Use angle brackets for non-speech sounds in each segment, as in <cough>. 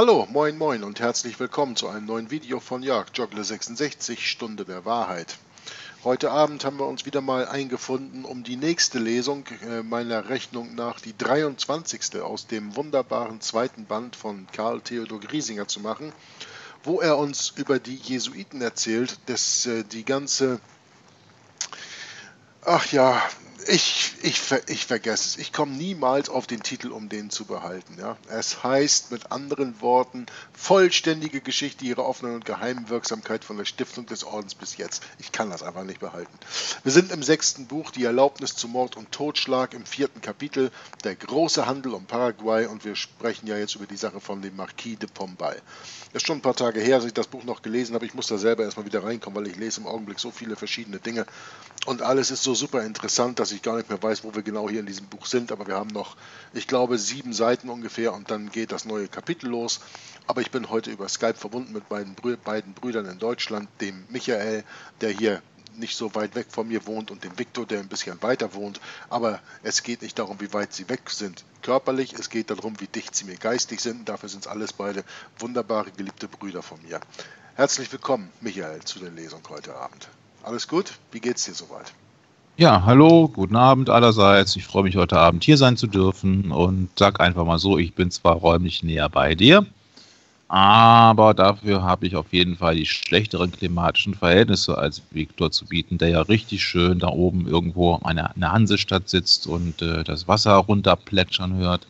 Hallo, moin moin und herzlich willkommen zu einem neuen Video von Jörg Joggle 66 Stunde der Wahrheit. Heute Abend haben wir uns wieder mal eingefunden, um die nächste Lesung äh, meiner Rechnung nach die 23. aus dem wunderbaren zweiten Band von Karl Theodor Griesinger zu machen, wo er uns über die Jesuiten erzählt, dass äh, die ganze Ach ja, ich, ich, ich vergesse es. Ich komme niemals auf den Titel, um den zu behalten. Ja? Es heißt mit anderen Worten vollständige Geschichte ihrer offenen und geheimen Wirksamkeit von der Stiftung des Ordens bis jetzt. Ich kann das einfach nicht behalten. Wir sind im sechsten Buch, die Erlaubnis zu Mord und Totschlag, im vierten Kapitel, der große Handel um Paraguay und wir sprechen ja jetzt über die Sache von dem Marquis de Pombal. Ist schon ein paar Tage her, dass ich das Buch noch gelesen habe. Ich muss da selber erstmal wieder reinkommen, weil ich lese im Augenblick so viele verschiedene Dinge und alles ist so super interessant, dass ich gar nicht mehr weiß, wo wir genau hier in diesem Buch sind. Aber wir haben noch, ich glaube, sieben Seiten ungefähr und dann geht das neue Kapitel los. Aber ich bin heute über Skype verbunden mit meinen Brü beiden Brüdern in Deutschland, dem Michael, der hier nicht so weit weg von mir wohnt und dem Viktor, der ein bisschen weiter wohnt. Aber es geht nicht darum, wie weit sie weg sind körperlich, es geht darum, wie dicht sie mir geistig sind. Dafür sind es alles beide wunderbare, geliebte Brüder von mir. Herzlich willkommen, Michael, zu der Lesung heute Abend. Alles gut? Wie geht's dir soweit? Ja, hallo, guten Abend allerseits. Ich freue mich heute Abend hier sein zu dürfen und sag einfach mal so, ich bin zwar räumlich näher bei dir, aber dafür habe ich auf jeden Fall die schlechteren klimatischen Verhältnisse als Viktor zu bieten, der ja richtig schön da oben irgendwo an einer Hansestadt sitzt und äh, das Wasser runterplätschern hört.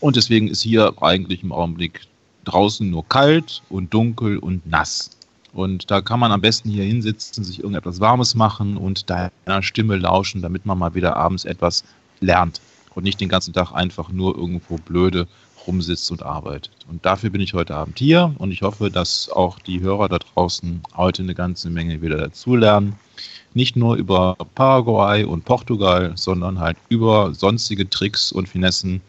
Und deswegen ist hier eigentlich im Augenblick draußen nur kalt und dunkel und nass. Und da kann man am besten hier hinsitzen, sich irgendetwas Warmes machen und deiner Stimme lauschen, damit man mal wieder abends etwas lernt und nicht den ganzen Tag einfach nur irgendwo blöde rumsitzt und arbeitet. Und dafür bin ich heute Abend hier und ich hoffe, dass auch die Hörer da draußen heute eine ganze Menge wieder dazulernen. Nicht nur über Paraguay und Portugal, sondern halt über sonstige Tricks und Finessen,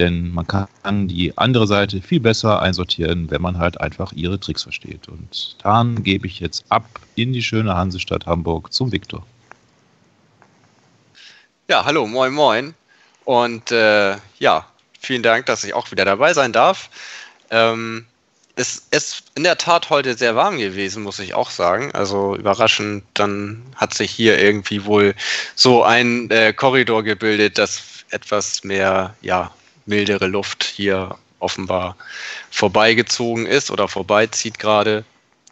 denn man kann die andere Seite viel besser einsortieren, wenn man halt einfach ihre Tricks versteht. Und dann gebe ich jetzt ab in die schöne Hansestadt Hamburg zum Viktor. Ja, hallo, moin, moin. Und äh, ja, vielen Dank, dass ich auch wieder dabei sein darf. Ähm, es ist in der Tat heute sehr warm gewesen, muss ich auch sagen. Also überraschend, dann hat sich hier irgendwie wohl so ein äh, Korridor gebildet, das etwas mehr, ja, mildere Luft hier offenbar vorbeigezogen ist oder vorbeizieht gerade.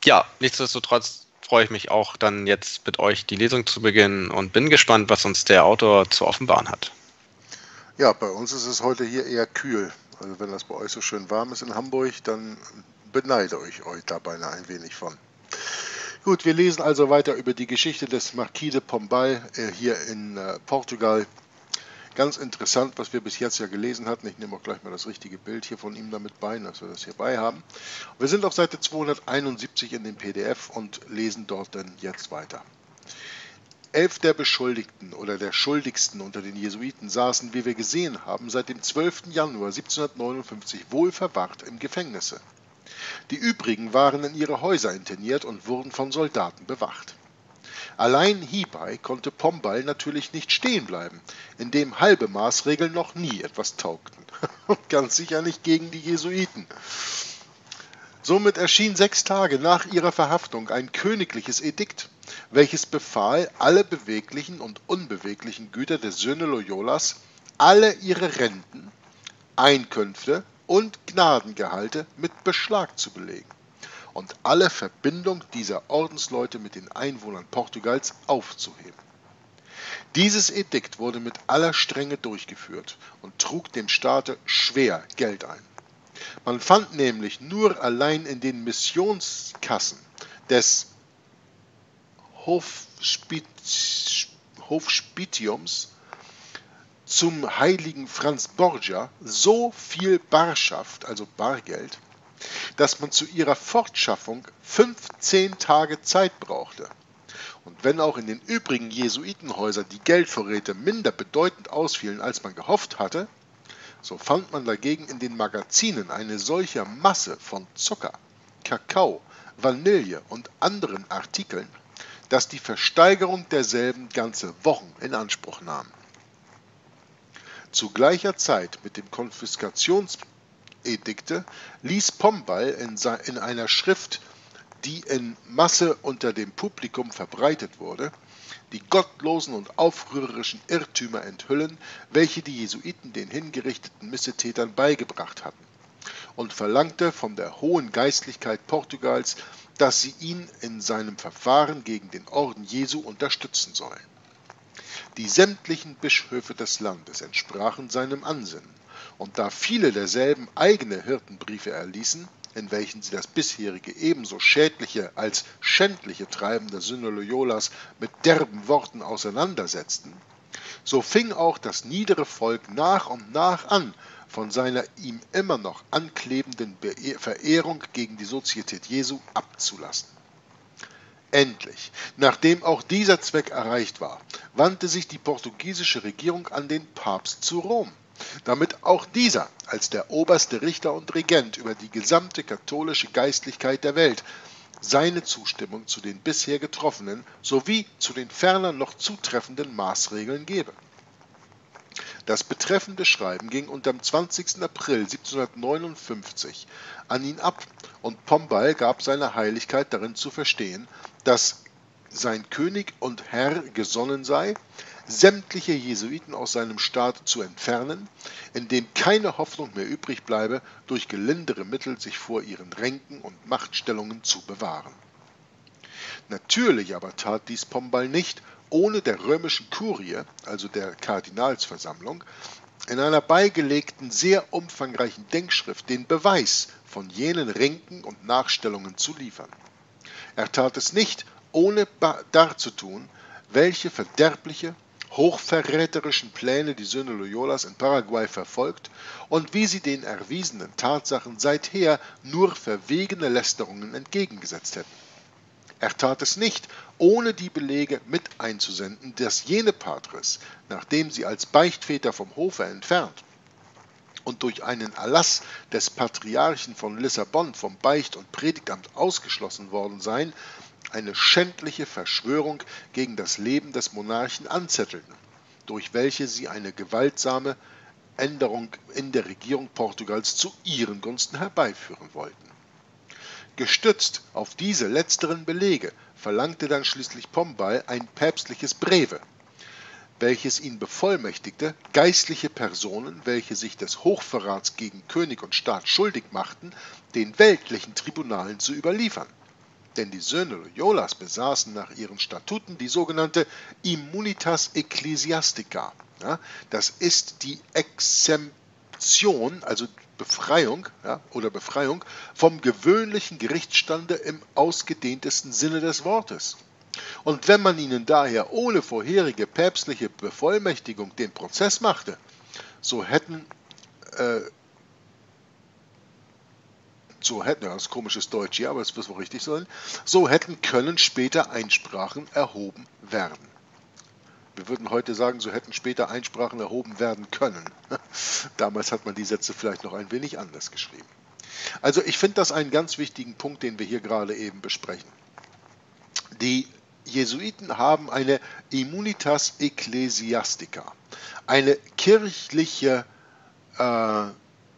Ja, nichtsdestotrotz freue ich mich auch dann jetzt mit euch die Lesung zu beginnen und bin gespannt, was uns der Autor zu offenbaren hat. Ja, bei uns ist es heute hier eher kühl. Also wenn das bei euch so schön warm ist in Hamburg, dann beneide ich euch da beinahe ein wenig von. Gut, wir lesen also weiter über die Geschichte des Marquis de Pombal äh, hier in äh, Portugal Ganz interessant, was wir bis jetzt ja gelesen hatten. Ich nehme auch gleich mal das richtige Bild hier von ihm damit bei, dass wir das hier bei haben. Wir sind auf Seite 271 in dem PDF und lesen dort dann jetzt weiter. Elf der Beschuldigten oder der Schuldigsten unter den Jesuiten saßen, wie wir gesehen haben, seit dem 12. Januar 1759 wohl verwahrt im Gefängnisse. Die übrigen waren in ihre Häuser interniert und wurden von Soldaten bewacht. Allein hierbei konnte Pombal natürlich nicht stehen bleiben, indem halbe Maßregeln noch nie etwas taugten. Und <laughs> ganz sicher nicht gegen die Jesuiten. Somit erschien sechs Tage nach ihrer Verhaftung ein königliches Edikt, welches befahl, alle beweglichen und unbeweglichen Güter der Söhne Loyolas, alle ihre Renten, Einkünfte und Gnadengehalte mit Beschlag zu belegen und alle Verbindung dieser Ordensleute mit den Einwohnern Portugals aufzuheben. Dieses Edikt wurde mit aller Strenge durchgeführt und trug dem Staate schwer Geld ein. Man fand nämlich nur allein in den Missionskassen des Hofspitiums zum heiligen Franz Borgia so viel Barschaft, also Bargeld, dass man zu ihrer Fortschaffung 15 Tage Zeit brauchte. Und wenn auch in den übrigen Jesuitenhäusern die Geldvorräte minder bedeutend ausfielen, als man gehofft hatte, so fand man dagegen in den Magazinen eine solche Masse von Zucker, Kakao, Vanille und anderen Artikeln, dass die Versteigerung derselben ganze Wochen in Anspruch nahm. Zu gleicher Zeit mit dem Konfiskations Edikte ließ Pombal in, in einer Schrift, die in Masse unter dem Publikum verbreitet wurde, die gottlosen und aufrührerischen Irrtümer enthüllen, welche die Jesuiten den hingerichteten Missetätern beigebracht hatten, und verlangte von der hohen Geistlichkeit Portugals, dass sie ihn in seinem Verfahren gegen den Orden Jesu unterstützen sollen. Die sämtlichen Bischöfe des Landes entsprachen seinem Ansinnen, und da viele derselben eigene Hirtenbriefe erließen, in welchen sie das bisherige ebenso schädliche als schändliche Treiben der Sünde Loyolas mit derben Worten auseinandersetzten, so fing auch das niedere Volk nach und nach an, von seiner ihm immer noch anklebenden Verehrung gegen die Sozietät Jesu abzulassen. Endlich, nachdem auch dieser Zweck erreicht war, wandte sich die portugiesische Regierung an den Papst zu Rom damit auch dieser als der oberste Richter und Regent über die gesamte katholische Geistlichkeit der Welt seine Zustimmung zu den bisher getroffenen sowie zu den ferner noch zutreffenden Maßregeln gebe. Das betreffende Schreiben ging unterm 20. April 1759 an ihn ab und Pombal gab seiner Heiligkeit darin zu verstehen, dass sein König und Herr gesonnen sei, sämtliche Jesuiten aus seinem Staat zu entfernen, indem keine Hoffnung mehr übrig bleibe, durch gelindere Mittel sich vor ihren Ränken und Machtstellungen zu bewahren. Natürlich aber tat dies Pombal nicht, ohne der römischen Kurie, also der Kardinalsversammlung, in einer beigelegten, sehr umfangreichen Denkschrift den Beweis von jenen Ränken und Nachstellungen zu liefern. Er tat es nicht, ohne darzutun, welche verderbliche hochverräterischen Pläne die Söhne Loyolas in Paraguay verfolgt und wie sie den erwiesenen Tatsachen seither nur verwegene Lästerungen entgegengesetzt hätten. Er tat es nicht, ohne die Belege mit einzusenden, dass jene Patres, nachdem sie als Beichtväter vom Hofe entfernt und durch einen Erlass des Patriarchen von Lissabon vom Beicht- und Predigtamt ausgeschlossen worden seien, eine schändliche Verschwörung gegen das Leben des Monarchen anzettelten, durch welche sie eine gewaltsame Änderung in der Regierung Portugals zu ihren Gunsten herbeiführen wollten. Gestützt auf diese letzteren Belege verlangte dann schließlich Pombal ein päpstliches Breve, welches ihn bevollmächtigte, geistliche Personen, welche sich des Hochverrats gegen König und Staat schuldig machten, den weltlichen Tribunalen zu überliefern denn die Söhne Loyolas besaßen nach ihren Statuten die sogenannte Immunitas Ecclesiastica. Ja, das ist die Exemption, also Befreiung ja, oder Befreiung vom gewöhnlichen Gerichtsstande im ausgedehntesten Sinne des Wortes. Und wenn man ihnen daher ohne vorherige päpstliche Bevollmächtigung den Prozess machte, so hätten äh, so hätten, ja, das ist komisches Deutsch hier, aber es wird wohl richtig sein, so hätten können später Einsprachen erhoben werden. Wir würden heute sagen, so hätten später Einsprachen erhoben werden können. <laughs> Damals hat man die Sätze vielleicht noch ein wenig anders geschrieben. Also ich finde das einen ganz wichtigen Punkt, den wir hier gerade eben besprechen. Die Jesuiten haben eine Immunitas Ecclesiastica, eine kirchliche äh,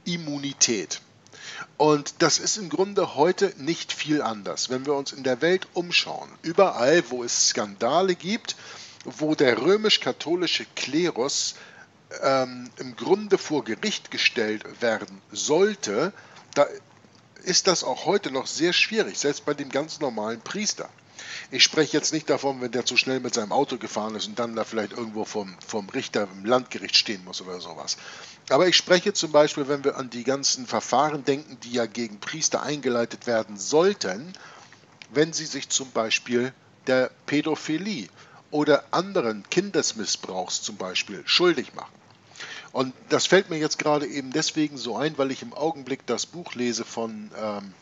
Immunität. Und das ist im Grunde heute nicht viel anders. Wenn wir uns in der Welt umschauen, überall, wo es Skandale gibt, wo der römisch-katholische Klerus ähm, im Grunde vor Gericht gestellt werden sollte, da ist das auch heute noch sehr schwierig, selbst bei dem ganz normalen Priester. Ich spreche jetzt nicht davon, wenn der zu schnell mit seinem Auto gefahren ist und dann da vielleicht irgendwo vom, vom Richter im Landgericht stehen muss oder sowas. Aber ich spreche zum Beispiel, wenn wir an die ganzen Verfahren denken, die ja gegen Priester eingeleitet werden sollten, wenn sie sich zum Beispiel der Pädophilie oder anderen Kindesmissbrauchs zum Beispiel schuldig machen. Und das fällt mir jetzt gerade eben deswegen so ein, weil ich im Augenblick das Buch lese von ähm,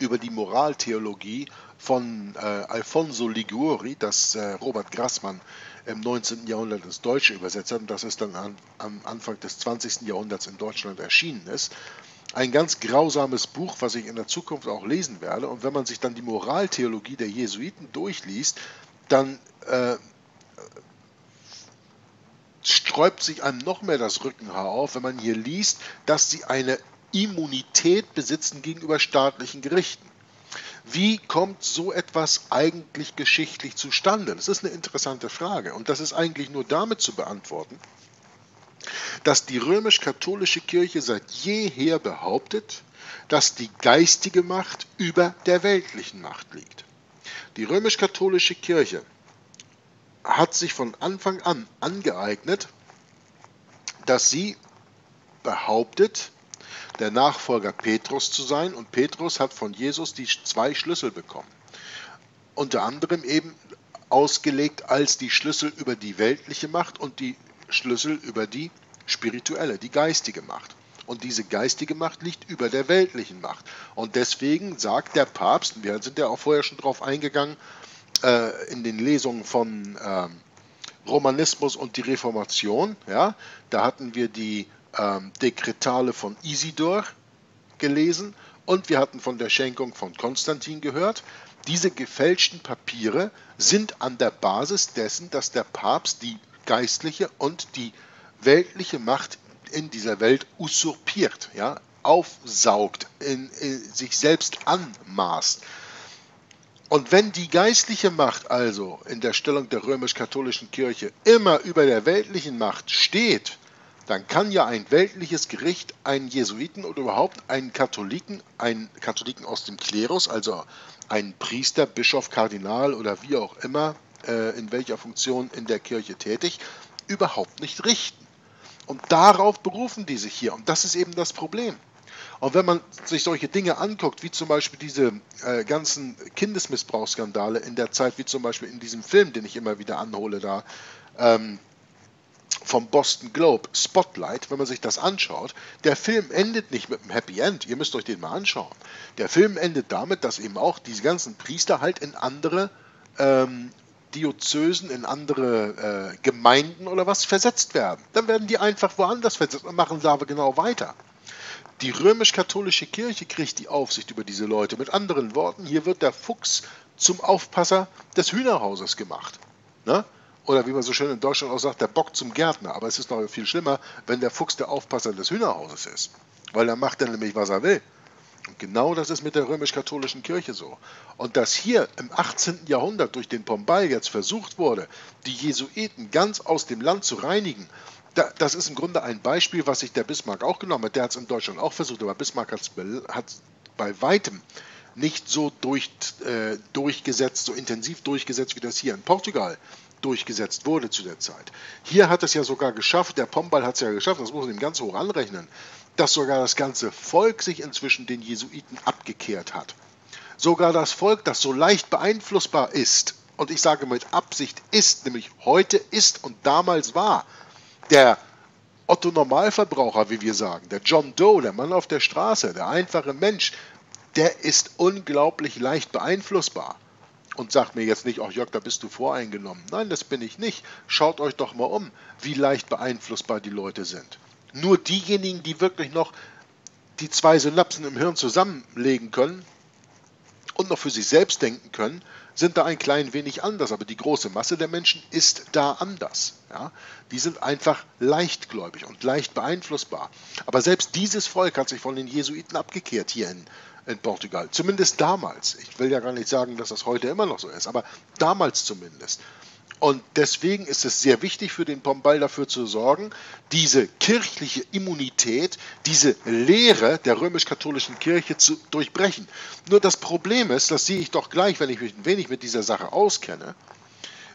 über die Moraltheologie von äh, Alfonso Liguori, das äh, Robert Grassmann im 19. Jahrhundert ins Deutsche übersetzt hat und das ist dann an, am Anfang des 20. Jahrhunderts in Deutschland erschienen ist. Ein ganz grausames Buch, was ich in der Zukunft auch lesen werde. Und wenn man sich dann die Moraltheologie der Jesuiten durchliest, dann äh, sträubt sich einem noch mehr das Rückenhaar auf, wenn man hier liest, dass sie eine Immunität besitzen gegenüber staatlichen Gerichten. Wie kommt so etwas eigentlich geschichtlich zustande? Das ist eine interessante Frage und das ist eigentlich nur damit zu beantworten, dass die römisch-katholische Kirche seit jeher behauptet, dass die geistige Macht über der weltlichen Macht liegt. Die römisch-katholische Kirche hat sich von Anfang an angeeignet, dass sie behauptet, der Nachfolger Petrus zu sein und Petrus hat von Jesus die zwei Schlüssel bekommen. Unter anderem eben ausgelegt als die Schlüssel über die weltliche Macht und die Schlüssel über die spirituelle, die geistige Macht. Und diese geistige Macht liegt über der weltlichen Macht. Und deswegen sagt der Papst, wir sind ja auch vorher schon drauf eingegangen, äh, in den Lesungen von äh, Romanismus und die Reformation, ja, da hatten wir die äh, Dekretale von Isidor gelesen und wir hatten von der Schenkung von Konstantin gehört. Diese gefälschten Papiere sind an der Basis dessen, dass der Papst die geistliche und die weltliche Macht in dieser Welt usurpiert, ja, aufsaugt, in, in sich selbst anmaßt. Und wenn die geistliche Macht also in der Stellung der römisch-katholischen Kirche immer über der weltlichen Macht steht, dann kann ja ein weltliches Gericht einen Jesuiten oder überhaupt einen Katholiken, einen Katholiken aus dem Klerus, also einen Priester, Bischof, Kardinal oder wie auch immer, äh, in welcher Funktion in der Kirche tätig, überhaupt nicht richten. Und darauf berufen die sich hier. Und das ist eben das Problem. Und wenn man sich solche Dinge anguckt, wie zum Beispiel diese äh, ganzen Kindesmissbrauchsskandale in der Zeit, wie zum Beispiel in diesem Film, den ich immer wieder anhole, da ähm, vom Boston Globe, Spotlight, wenn man sich das anschaut, der Film endet nicht mit einem Happy End. Ihr müsst euch den mal anschauen. Der Film endet damit, dass eben auch diese ganzen Priester halt in andere ähm, Diözesen, in andere äh, Gemeinden oder was versetzt werden. Dann werden die einfach woanders versetzt und machen da aber genau weiter. Die römisch-katholische Kirche kriegt die Aufsicht über diese Leute. Mit anderen Worten, hier wird der Fuchs zum Aufpasser des Hühnerhauses gemacht. Ne? Oder wie man so schön in Deutschland auch sagt, der Bock zum Gärtner. Aber es ist noch viel schlimmer, wenn der Fuchs der Aufpasser des Hühnerhauses ist. Weil er macht dann nämlich, was er will. Und genau das ist mit der römisch-katholischen Kirche so. Und dass hier im 18. Jahrhundert durch den Pombal jetzt versucht wurde, die Jesuiten ganz aus dem Land zu reinigen, das ist im Grunde ein Beispiel, was sich der Bismarck auch genommen hat. Der hat es in Deutschland auch versucht, aber Bismarck hat es bei weitem nicht so durch, äh, durchgesetzt, so intensiv durchgesetzt, wie das hier in Portugal durchgesetzt wurde zu der Zeit. Hier hat es ja sogar geschafft, der Pombal hat es ja geschafft, das muss man ihm ganz hoch anrechnen, dass sogar das ganze Volk sich inzwischen den Jesuiten abgekehrt hat. Sogar das Volk, das so leicht beeinflussbar ist, und ich sage mit Absicht ist, nämlich heute ist und damals war, der Otto Normalverbraucher, wie wir sagen, der John Doe, der Mann auf der Straße, der einfache Mensch, der ist unglaublich leicht beeinflussbar. Und sagt mir jetzt nicht, ach Jörg, da bist du voreingenommen. Nein, das bin ich nicht. Schaut euch doch mal um, wie leicht beeinflussbar die Leute sind. Nur diejenigen, die wirklich noch die zwei Synapsen im Hirn zusammenlegen können und noch für sich selbst denken können, sind da ein klein wenig anders. Aber die große Masse der Menschen ist da anders. Ja? Die sind einfach leichtgläubig und leicht beeinflussbar. Aber selbst dieses Volk hat sich von den Jesuiten abgekehrt hier in, in Portugal. Zumindest damals. Ich will ja gar nicht sagen, dass das heute immer noch so ist, aber damals zumindest. Und deswegen ist es sehr wichtig für den Pombal dafür zu sorgen, diese kirchliche Immunität, diese Lehre der römisch-katholischen Kirche zu durchbrechen. Nur das Problem ist, das sehe ich doch gleich, wenn ich mich ein wenig mit dieser Sache auskenne,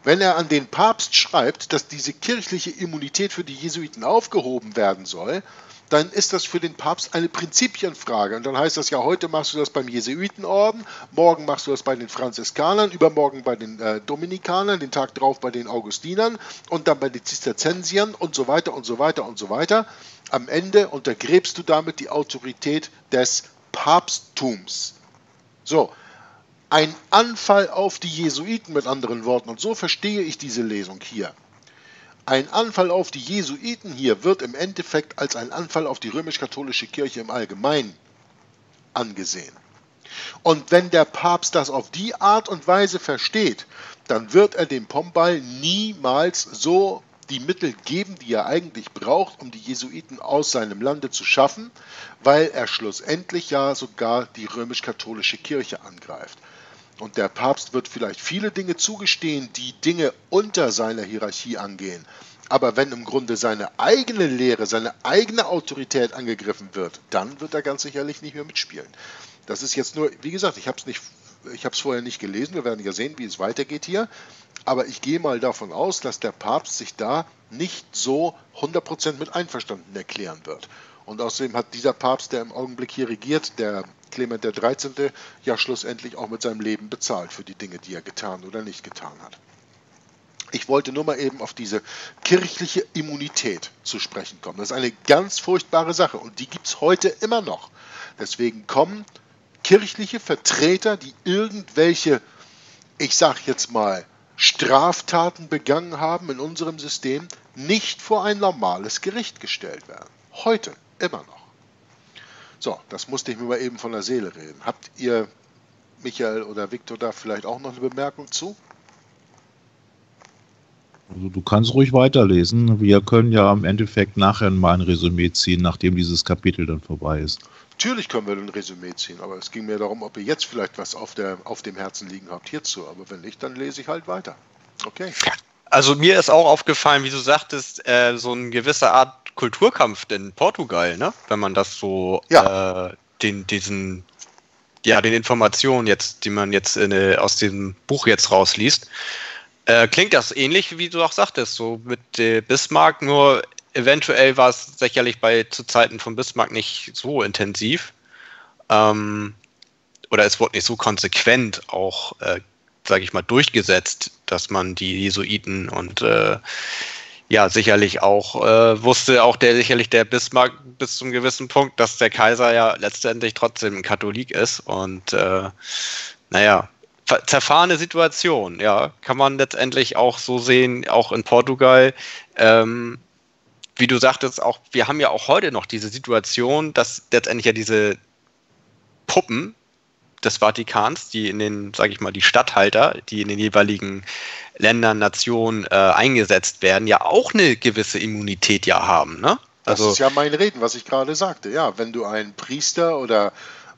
wenn er an den Papst schreibt, dass diese kirchliche Immunität für die Jesuiten aufgehoben werden soll, dann ist das für den Papst eine Prinzipienfrage. Und dann heißt das ja, heute machst du das beim Jesuitenorden, morgen machst du das bei den Franziskanern, übermorgen bei den äh, Dominikanern, den Tag drauf bei den Augustinern und dann bei den Zisterzensiern und so weiter und so weiter und so weiter. Am Ende untergräbst du damit die Autorität des Papsttums. So, ein Anfall auf die Jesuiten mit anderen Worten. Und so verstehe ich diese Lesung hier. Ein Anfall auf die Jesuiten hier wird im Endeffekt als ein Anfall auf die römisch-katholische Kirche im Allgemeinen angesehen. Und wenn der Papst das auf die Art und Weise versteht, dann wird er den Pombal niemals so die Mittel geben, die er eigentlich braucht, um die Jesuiten aus seinem Lande zu schaffen, weil er schlussendlich ja sogar die römisch-katholische Kirche angreift. Und der Papst wird vielleicht viele Dinge zugestehen, die Dinge unter seiner Hierarchie angehen. Aber wenn im Grunde seine eigene Lehre, seine eigene Autorität angegriffen wird, dann wird er ganz sicherlich nicht mehr mitspielen. Das ist jetzt nur, wie gesagt, ich habe es vorher nicht gelesen. Wir werden ja sehen, wie es weitergeht hier. Aber ich gehe mal davon aus, dass der Papst sich da nicht so 100% mit einverstanden erklären wird. Und außerdem hat dieser Papst, der im Augenblick hier regiert, der Clement XIII., ja schlussendlich auch mit seinem Leben bezahlt für die Dinge, die er getan oder nicht getan hat. Ich wollte nur mal eben auf diese kirchliche Immunität zu sprechen kommen. Das ist eine ganz furchtbare Sache und die gibt es heute immer noch. Deswegen kommen kirchliche Vertreter, die irgendwelche, ich sage jetzt mal, Straftaten begangen haben in unserem System, nicht vor ein normales Gericht gestellt werden. Heute immer noch. So, das musste ich mir mal eben von der Seele reden. Habt ihr, Michael oder Viktor, da vielleicht auch noch eine Bemerkung zu? Also du kannst ruhig weiterlesen. Wir können ja im Endeffekt nachher mal ein Resümee ziehen, nachdem dieses Kapitel dann vorbei ist. Natürlich können wir ein Resümee ziehen, aber es ging mir darum, ob ihr jetzt vielleicht was auf, der, auf dem Herzen liegen habt hierzu. Aber wenn nicht, dann lese ich halt weiter. Okay. Also mir ist auch aufgefallen, wie du sagtest, äh, so eine gewisse Art Kulturkampf in Portugal, ne? Wenn man das so ja. äh, den, diesen, ja, den Informationen jetzt, die man jetzt in, äh, aus dem Buch jetzt rausliest, äh, klingt das ähnlich, wie du auch sagtest, so mit äh, Bismarck, nur eventuell war es sicherlich bei zu Zeiten von Bismarck nicht so intensiv. Ähm, oder es wurde nicht so konsequent auch, äh, sage ich mal, durchgesetzt, dass man die Jesuiten und äh, ja, sicherlich auch, äh, wusste auch der sicherlich der Bismarck bis zum gewissen Punkt, dass der Kaiser ja letztendlich trotzdem ein Katholik ist. Und äh, naja, zerfahrene Situation, ja, kann man letztendlich auch so sehen, auch in Portugal. Ähm, wie du sagtest, auch, wir haben ja auch heute noch diese Situation, dass letztendlich ja diese Puppen des Vatikans, die in den, sage ich mal, die Statthalter, die in den jeweiligen Ländern, Nationen äh, eingesetzt werden, ja auch eine gewisse Immunität ja haben. Ne? Also, das ist ja mein Reden, was ich gerade sagte. Ja, wenn du einen Priester oder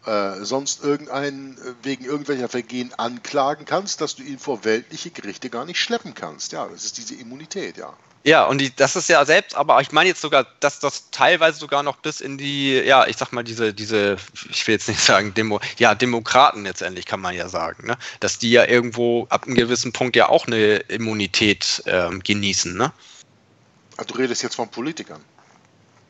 äh, sonst irgendeinen äh, wegen irgendwelcher Vergehen anklagen kannst, dass du ihn vor weltliche Gerichte gar nicht schleppen kannst. Ja, das ist diese Immunität, ja. Ja, und die, das ist ja selbst, aber ich meine jetzt sogar, dass das teilweise sogar noch bis in die, ja, ich sag mal, diese, diese, ich will jetzt nicht <laughs> sagen, Demo, ja, Demokraten letztendlich kann man ja sagen, ne? Dass die ja irgendwo ab einem gewissen Punkt ja auch eine Immunität ähm, genießen, ne? Ah, du redest jetzt von Politikern.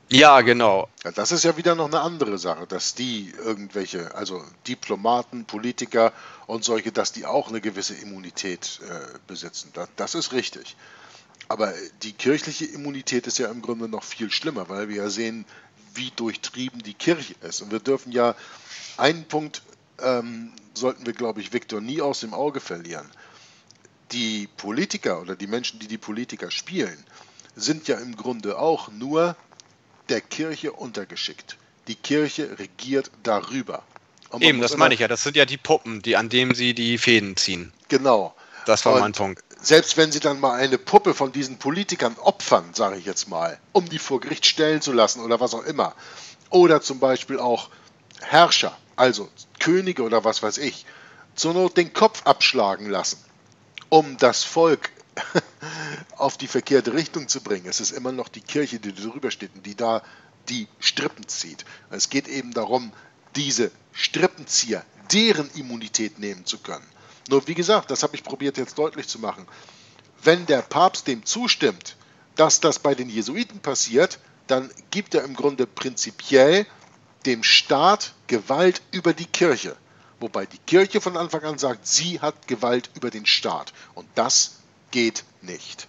Ja, genau. Ja, das ist ja wieder noch eine andere Sache, dass die irgendwelche, also Diplomaten, Politiker und solche, dass die auch eine gewisse Immunität äh, besitzen. Das, das ist richtig. Aber die kirchliche Immunität ist ja im Grunde noch viel schlimmer, weil wir ja sehen, wie durchtrieben die Kirche ist. Und wir dürfen ja einen Punkt ähm, sollten wir, glaube ich, Viktor nie aus dem Auge verlieren. Die Politiker oder die Menschen, die die Politiker spielen, sind ja im Grunde auch nur der Kirche untergeschickt. Die Kirche regiert darüber. Eben, das meine ich ja. Das sind ja die Puppen, die, an denen sie die Fäden ziehen. Genau. Das war Und mein Punkt selbst wenn sie dann mal eine Puppe von diesen Politikern opfern, sage ich jetzt mal, um die vor Gericht stellen zu lassen oder was auch immer, oder zum Beispiel auch Herrscher, also Könige oder was weiß ich, zur Not den Kopf abschlagen lassen, um das Volk <laughs> auf die verkehrte Richtung zu bringen. Es ist immer noch die Kirche, die darüber steht und die da die Strippen zieht. Es geht eben darum, diese Strippenzieher, deren Immunität nehmen zu können. Nur wie gesagt, das habe ich probiert jetzt deutlich zu machen. Wenn der Papst dem zustimmt, dass das bei den Jesuiten passiert, dann gibt er im Grunde prinzipiell dem Staat Gewalt über die Kirche. Wobei die Kirche von Anfang an sagt, sie hat Gewalt über den Staat. Und das geht nicht.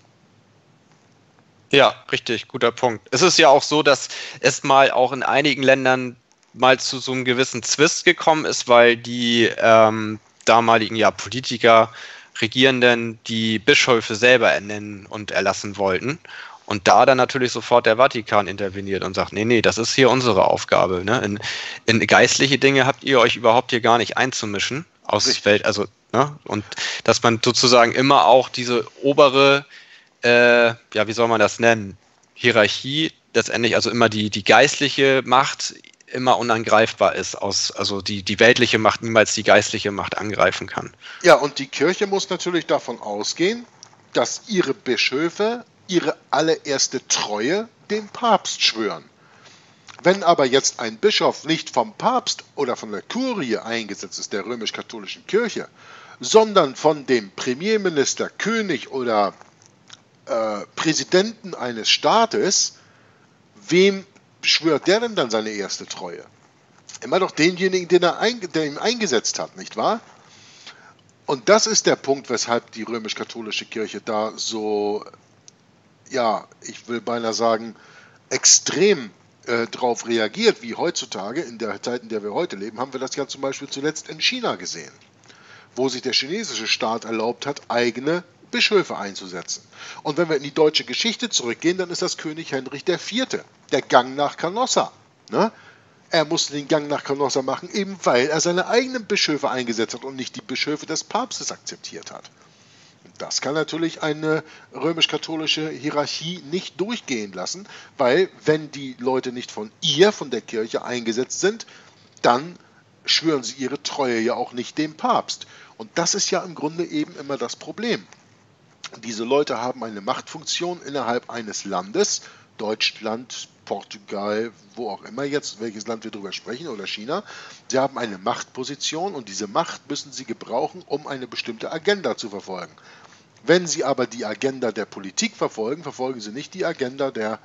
Ja, richtig, guter Punkt. Es ist ja auch so, dass es mal auch in einigen Ländern mal zu so einem gewissen Zwist gekommen ist, weil die ähm, damaligen ja, Politiker, Regierenden die Bischöfe selber ernennen und erlassen wollten. Und da dann natürlich sofort der Vatikan interveniert und sagt, nee, nee, das ist hier unsere Aufgabe. Ne? In, in geistliche Dinge habt ihr euch überhaupt hier gar nicht einzumischen. Aus Welt, also, ne? Und dass man sozusagen immer auch diese obere äh, ja, wie soll man das nennen? Hierarchie, letztendlich also immer die, die geistliche Macht immer unangreifbar ist, aus, also die, die weltliche Macht niemals die geistliche Macht angreifen kann. Ja, und die Kirche muss natürlich davon ausgehen, dass ihre Bischöfe ihre allererste Treue dem Papst schwören. Wenn aber jetzt ein Bischof nicht vom Papst oder von der Kurie eingesetzt ist, der römisch-katholischen Kirche, sondern von dem Premierminister, König oder äh, Präsidenten eines Staates, wem schwört der denn dann seine erste Treue? Immer doch denjenigen, den er ein, der ihm eingesetzt hat, nicht wahr? Und das ist der Punkt, weshalb die römisch-katholische Kirche da so, ja, ich will beinahe sagen, extrem äh, darauf reagiert, wie heutzutage, in der Zeit, in der wir heute leben, haben wir das ja zum Beispiel zuletzt in China gesehen, wo sich der chinesische Staat erlaubt hat, eigene Bischöfe einzusetzen. Und wenn wir in die deutsche Geschichte zurückgehen, dann ist das König Henrich IV., der Gang nach Canossa. Ne? Er musste den Gang nach Canossa machen, eben weil er seine eigenen Bischöfe eingesetzt hat und nicht die Bischöfe des Papstes akzeptiert hat. Das kann natürlich eine römisch-katholische Hierarchie nicht durchgehen lassen, weil wenn die Leute nicht von ihr, von der Kirche eingesetzt sind, dann schwören sie ihre Treue ja auch nicht dem Papst. Und das ist ja im Grunde eben immer das Problem. Diese Leute haben eine Machtfunktion innerhalb eines Landes, Deutschland, Portugal, wo auch immer jetzt, welches Land wir darüber sprechen, oder China. Sie haben eine Machtposition und diese Macht müssen sie gebrauchen, um eine bestimmte Agenda zu verfolgen. Wenn sie aber die Agenda der Politik verfolgen, verfolgen sie nicht die Agenda der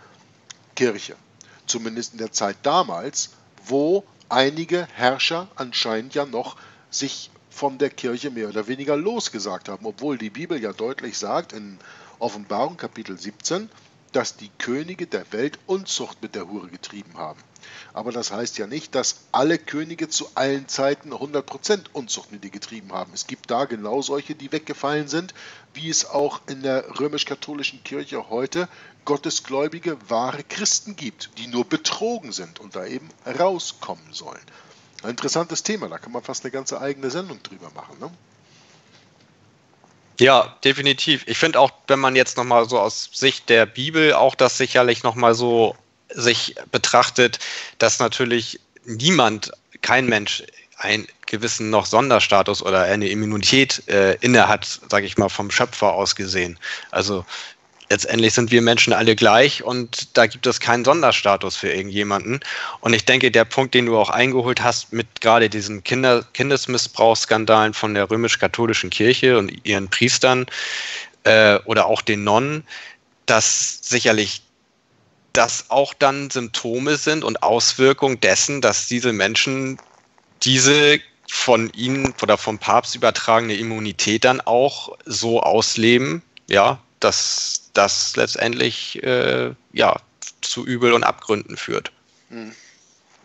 Kirche. Zumindest in der Zeit damals, wo einige Herrscher anscheinend ja noch sich von der Kirche mehr oder weniger losgesagt haben, obwohl die Bibel ja deutlich sagt in Offenbarung Kapitel 17, dass die Könige der Welt Unzucht mit der Hure getrieben haben. Aber das heißt ja nicht, dass alle Könige zu allen Zeiten 100% Unzucht mit ihr getrieben haben. Es gibt da genau solche, die weggefallen sind, wie es auch in der römisch-katholischen Kirche heute gottesgläubige, wahre Christen gibt, die nur betrogen sind und da eben rauskommen sollen. Ein interessantes Thema, da kann man fast eine ganze eigene Sendung drüber machen. Ne? Ja, definitiv. Ich finde auch, wenn man jetzt nochmal so aus Sicht der Bibel auch das sicherlich nochmal so sich betrachtet, dass natürlich niemand, kein Mensch einen gewissen noch Sonderstatus oder eine Immunität äh, inne hat, sage ich mal, vom Schöpfer aus gesehen. Also letztendlich sind wir Menschen alle gleich und da gibt es keinen Sonderstatus für irgendjemanden. Und ich denke, der Punkt, den du auch eingeholt hast mit gerade diesen Kinder Kindesmissbrauchsskandalen von der römisch-katholischen Kirche und ihren Priestern äh, oder auch den Nonnen, dass sicherlich das auch dann Symptome sind und Auswirkungen dessen, dass diese Menschen diese von ihnen oder vom Papst übertragene Immunität dann auch so ausleben, ja, dass das letztendlich äh, ja, zu Übel und Abgründen führt. Hm.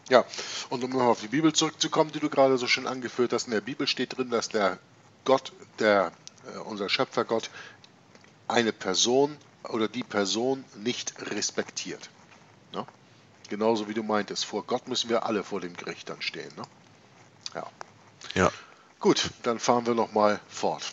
Ja, und um noch auf die Bibel zurückzukommen, die du gerade so schön angeführt hast, in der Bibel steht drin, dass der Gott, der, äh, unser Schöpfergott, eine Person oder die Person nicht respektiert. Ne? Genauso wie du meintest, vor Gott müssen wir alle vor dem Gericht dann stehen. Ne? Ja. ja. Gut, dann fahren wir nochmal fort.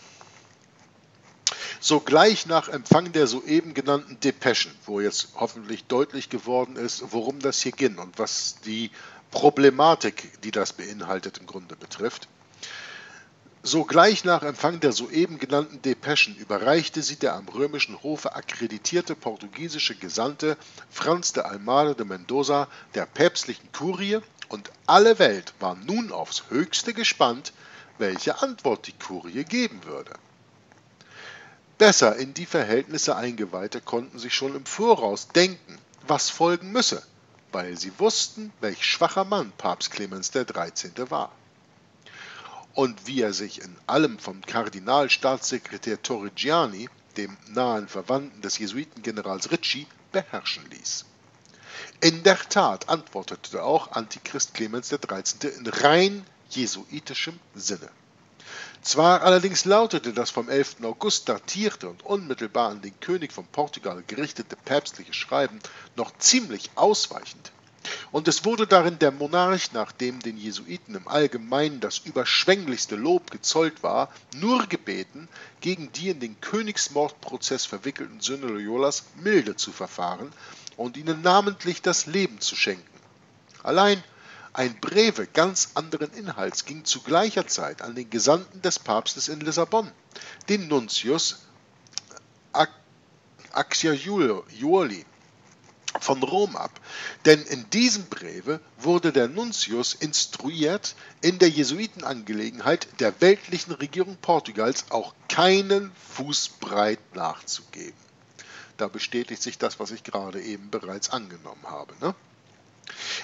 Sogleich nach Empfang der soeben genannten Depeschen, wo jetzt hoffentlich deutlich geworden ist, worum das hier ging und was die Problematik, die das beinhaltet, im Grunde betrifft, Sogleich nach Empfang der soeben genannten Depeschen überreichte sie der am römischen Hofe akkreditierte portugiesische Gesandte Franz de Almada de Mendoza der päpstlichen Kurie und alle Welt war nun aufs höchste gespannt, welche Antwort die Kurie geben würde. Besser in die Verhältnisse Eingeweihte konnten sich schon im Voraus denken, was folgen müsse, weil sie wussten, welch schwacher Mann Papst Clemens XIII. war und wie er sich in allem vom Kardinalstaatssekretär Torrigiani, dem nahen Verwandten des Jesuitengenerals Ricci, beherrschen ließ. In der Tat antwortete auch Antichrist Clemens XIII. in rein jesuitischem Sinne. Zwar allerdings lautete das vom 11. August datierte und unmittelbar an den König von Portugal gerichtete päpstliche Schreiben noch ziemlich ausweichend, Und es wurde darin der Monarch, nachdem den Jesuiten im Allgemeinen das überschwänglichste Lob gezollt war, nur gebeten, gegen die in den Königsmordprozess verwickelten Söhne Loyolas milde zu verfahren und ihnen namentlich das Leben zu schenken. Allein ein Breve ganz anderen Inhalts ging zu gleicher Zeit an den Gesandten des Papstes in Lissabon, den Nuntius Acciaiuoli, von Rom ab, denn in diesem Breve wurde der Nuntius instruiert, in der Jesuitenangelegenheit der weltlichen Regierung Portugals auch keinen Fußbreit nachzugeben. Da bestätigt sich das, was ich gerade eben bereits angenommen habe. Ne?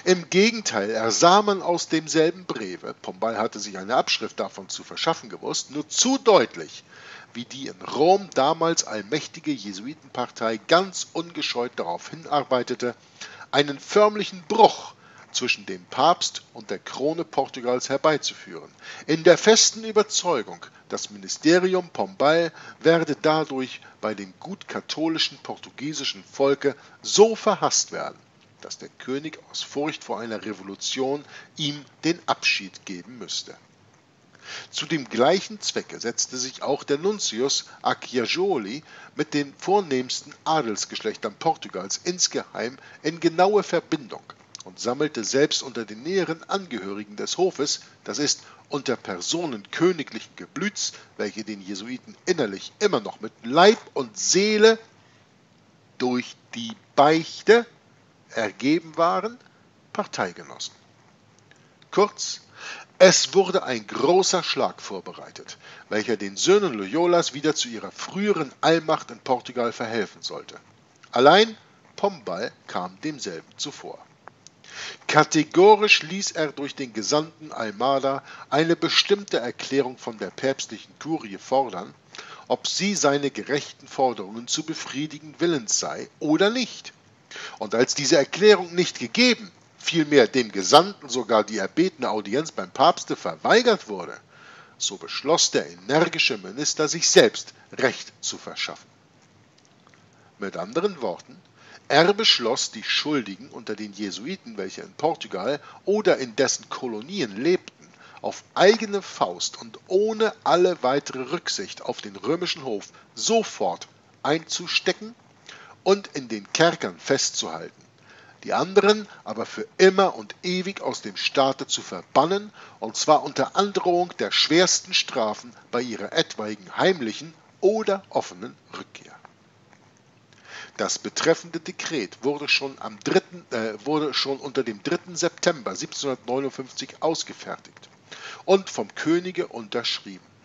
Im Gegenteil, er sah man aus demselben Breve, Pombal hatte sich eine Abschrift davon zu verschaffen gewusst, nur zu deutlich, wie die in Rom damals allmächtige Jesuitenpartei ganz ungescheut darauf hinarbeitete, einen förmlichen Bruch zwischen dem Papst und der Krone Portugals herbeizuführen, in der festen Überzeugung, das Ministerium Pombal werde dadurch bei dem gut katholischen portugiesischen Volke so verhasst werden, dass der König aus Furcht vor einer Revolution ihm den Abschied geben müsste. Zu dem gleichen Zwecke setzte sich auch der Nuntius Acciajoli mit den vornehmsten Adelsgeschlechtern Portugals insgeheim in genaue Verbindung und sammelte selbst unter den näheren Angehörigen des Hofes, das ist unter Personen königlichen Geblüts, welche den Jesuiten innerlich immer noch mit Leib und Seele durch die Beichte ergeben waren, Parteigenossen. Kurz, es wurde ein großer Schlag vorbereitet, welcher den Söhnen Loyolas wieder zu ihrer früheren Allmacht in Portugal verhelfen sollte. Allein Pombal kam demselben zuvor. Kategorisch ließ er durch den Gesandten Almada eine bestimmte Erklärung von der päpstlichen Kurie fordern, ob sie seine gerechten Forderungen zu befriedigen willens sei oder nicht. Und als diese Erklärung nicht gegeben, vielmehr dem Gesandten sogar die erbetene Audienz beim Papste verweigert wurde, so beschloss der energische Minister sich selbst Recht zu verschaffen. Mit anderen Worten, er beschloss, die Schuldigen unter den Jesuiten, welche in Portugal oder in dessen Kolonien lebten, auf eigene Faust und ohne alle weitere Rücksicht auf den römischen Hof sofort einzustecken und in den Kerkern festzuhalten die anderen aber für immer und ewig aus dem Staate zu verbannen, und zwar unter Androhung der schwersten Strafen bei ihrer etwaigen heimlichen oder offenen Rückkehr. Das betreffende Dekret wurde schon, am 3., äh, wurde schon unter dem 3. September 1759 ausgefertigt und vom Könige unterschrieben.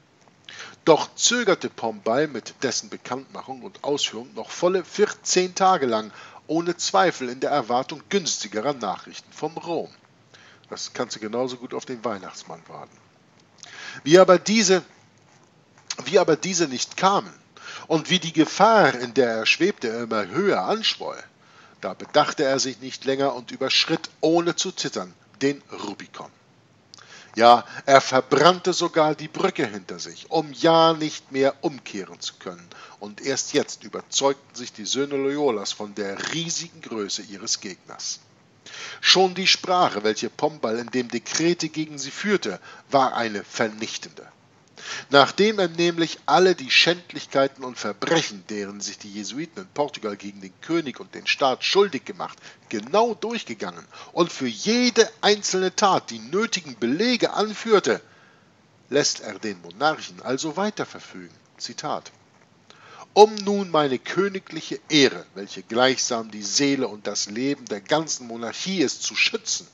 Doch zögerte Pombal mit dessen Bekanntmachung und Ausführung noch volle 14 Tage lang ohne Zweifel in der Erwartung günstigerer Nachrichten vom Rom. Das kannst du genauso gut auf den Weihnachtsmann warten. Wie aber diese, wie aber diese nicht kamen und wie die Gefahr, in der er schwebte, immer höher anschwoll, da bedachte er sich nicht länger und überschritt ohne zu zittern den Rubikon. Ja, er verbrannte sogar die Brücke hinter sich, um ja nicht mehr umkehren zu können. Und erst jetzt überzeugten sich die Söhne Loyolas von der riesigen Größe ihres Gegners. Schon die Sprache, welche Pombal in dem Dekrete gegen sie führte, war eine vernichtende. Nachdem er nämlich alle die Schändlichkeiten und Verbrechen, deren sich die Jesuiten in Portugal gegen den König und den Staat schuldig gemacht, genau durchgegangen und für jede einzelne Tat die nötigen Belege anführte, lässt er den Monarchen also weiter verfügen. Zitat. Um nun meine königliche Ehre, welche gleichsam die Seele und das Leben der ganzen Monarchie ist, zu schützen,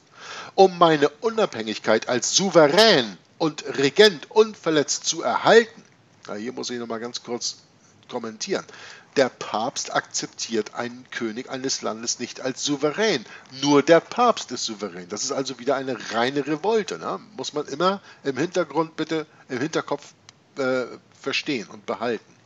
um meine Unabhängigkeit als Souverän und Regent unverletzt zu erhalten, na, hier muss ich nochmal ganz kurz kommentieren, der Papst akzeptiert einen König eines Landes nicht als souverän. Nur der Papst ist souverän. Das ist also wieder eine reine Revolte. Ne? Muss man immer im Hintergrund bitte, im Hinterkopf äh, verstehen und behalten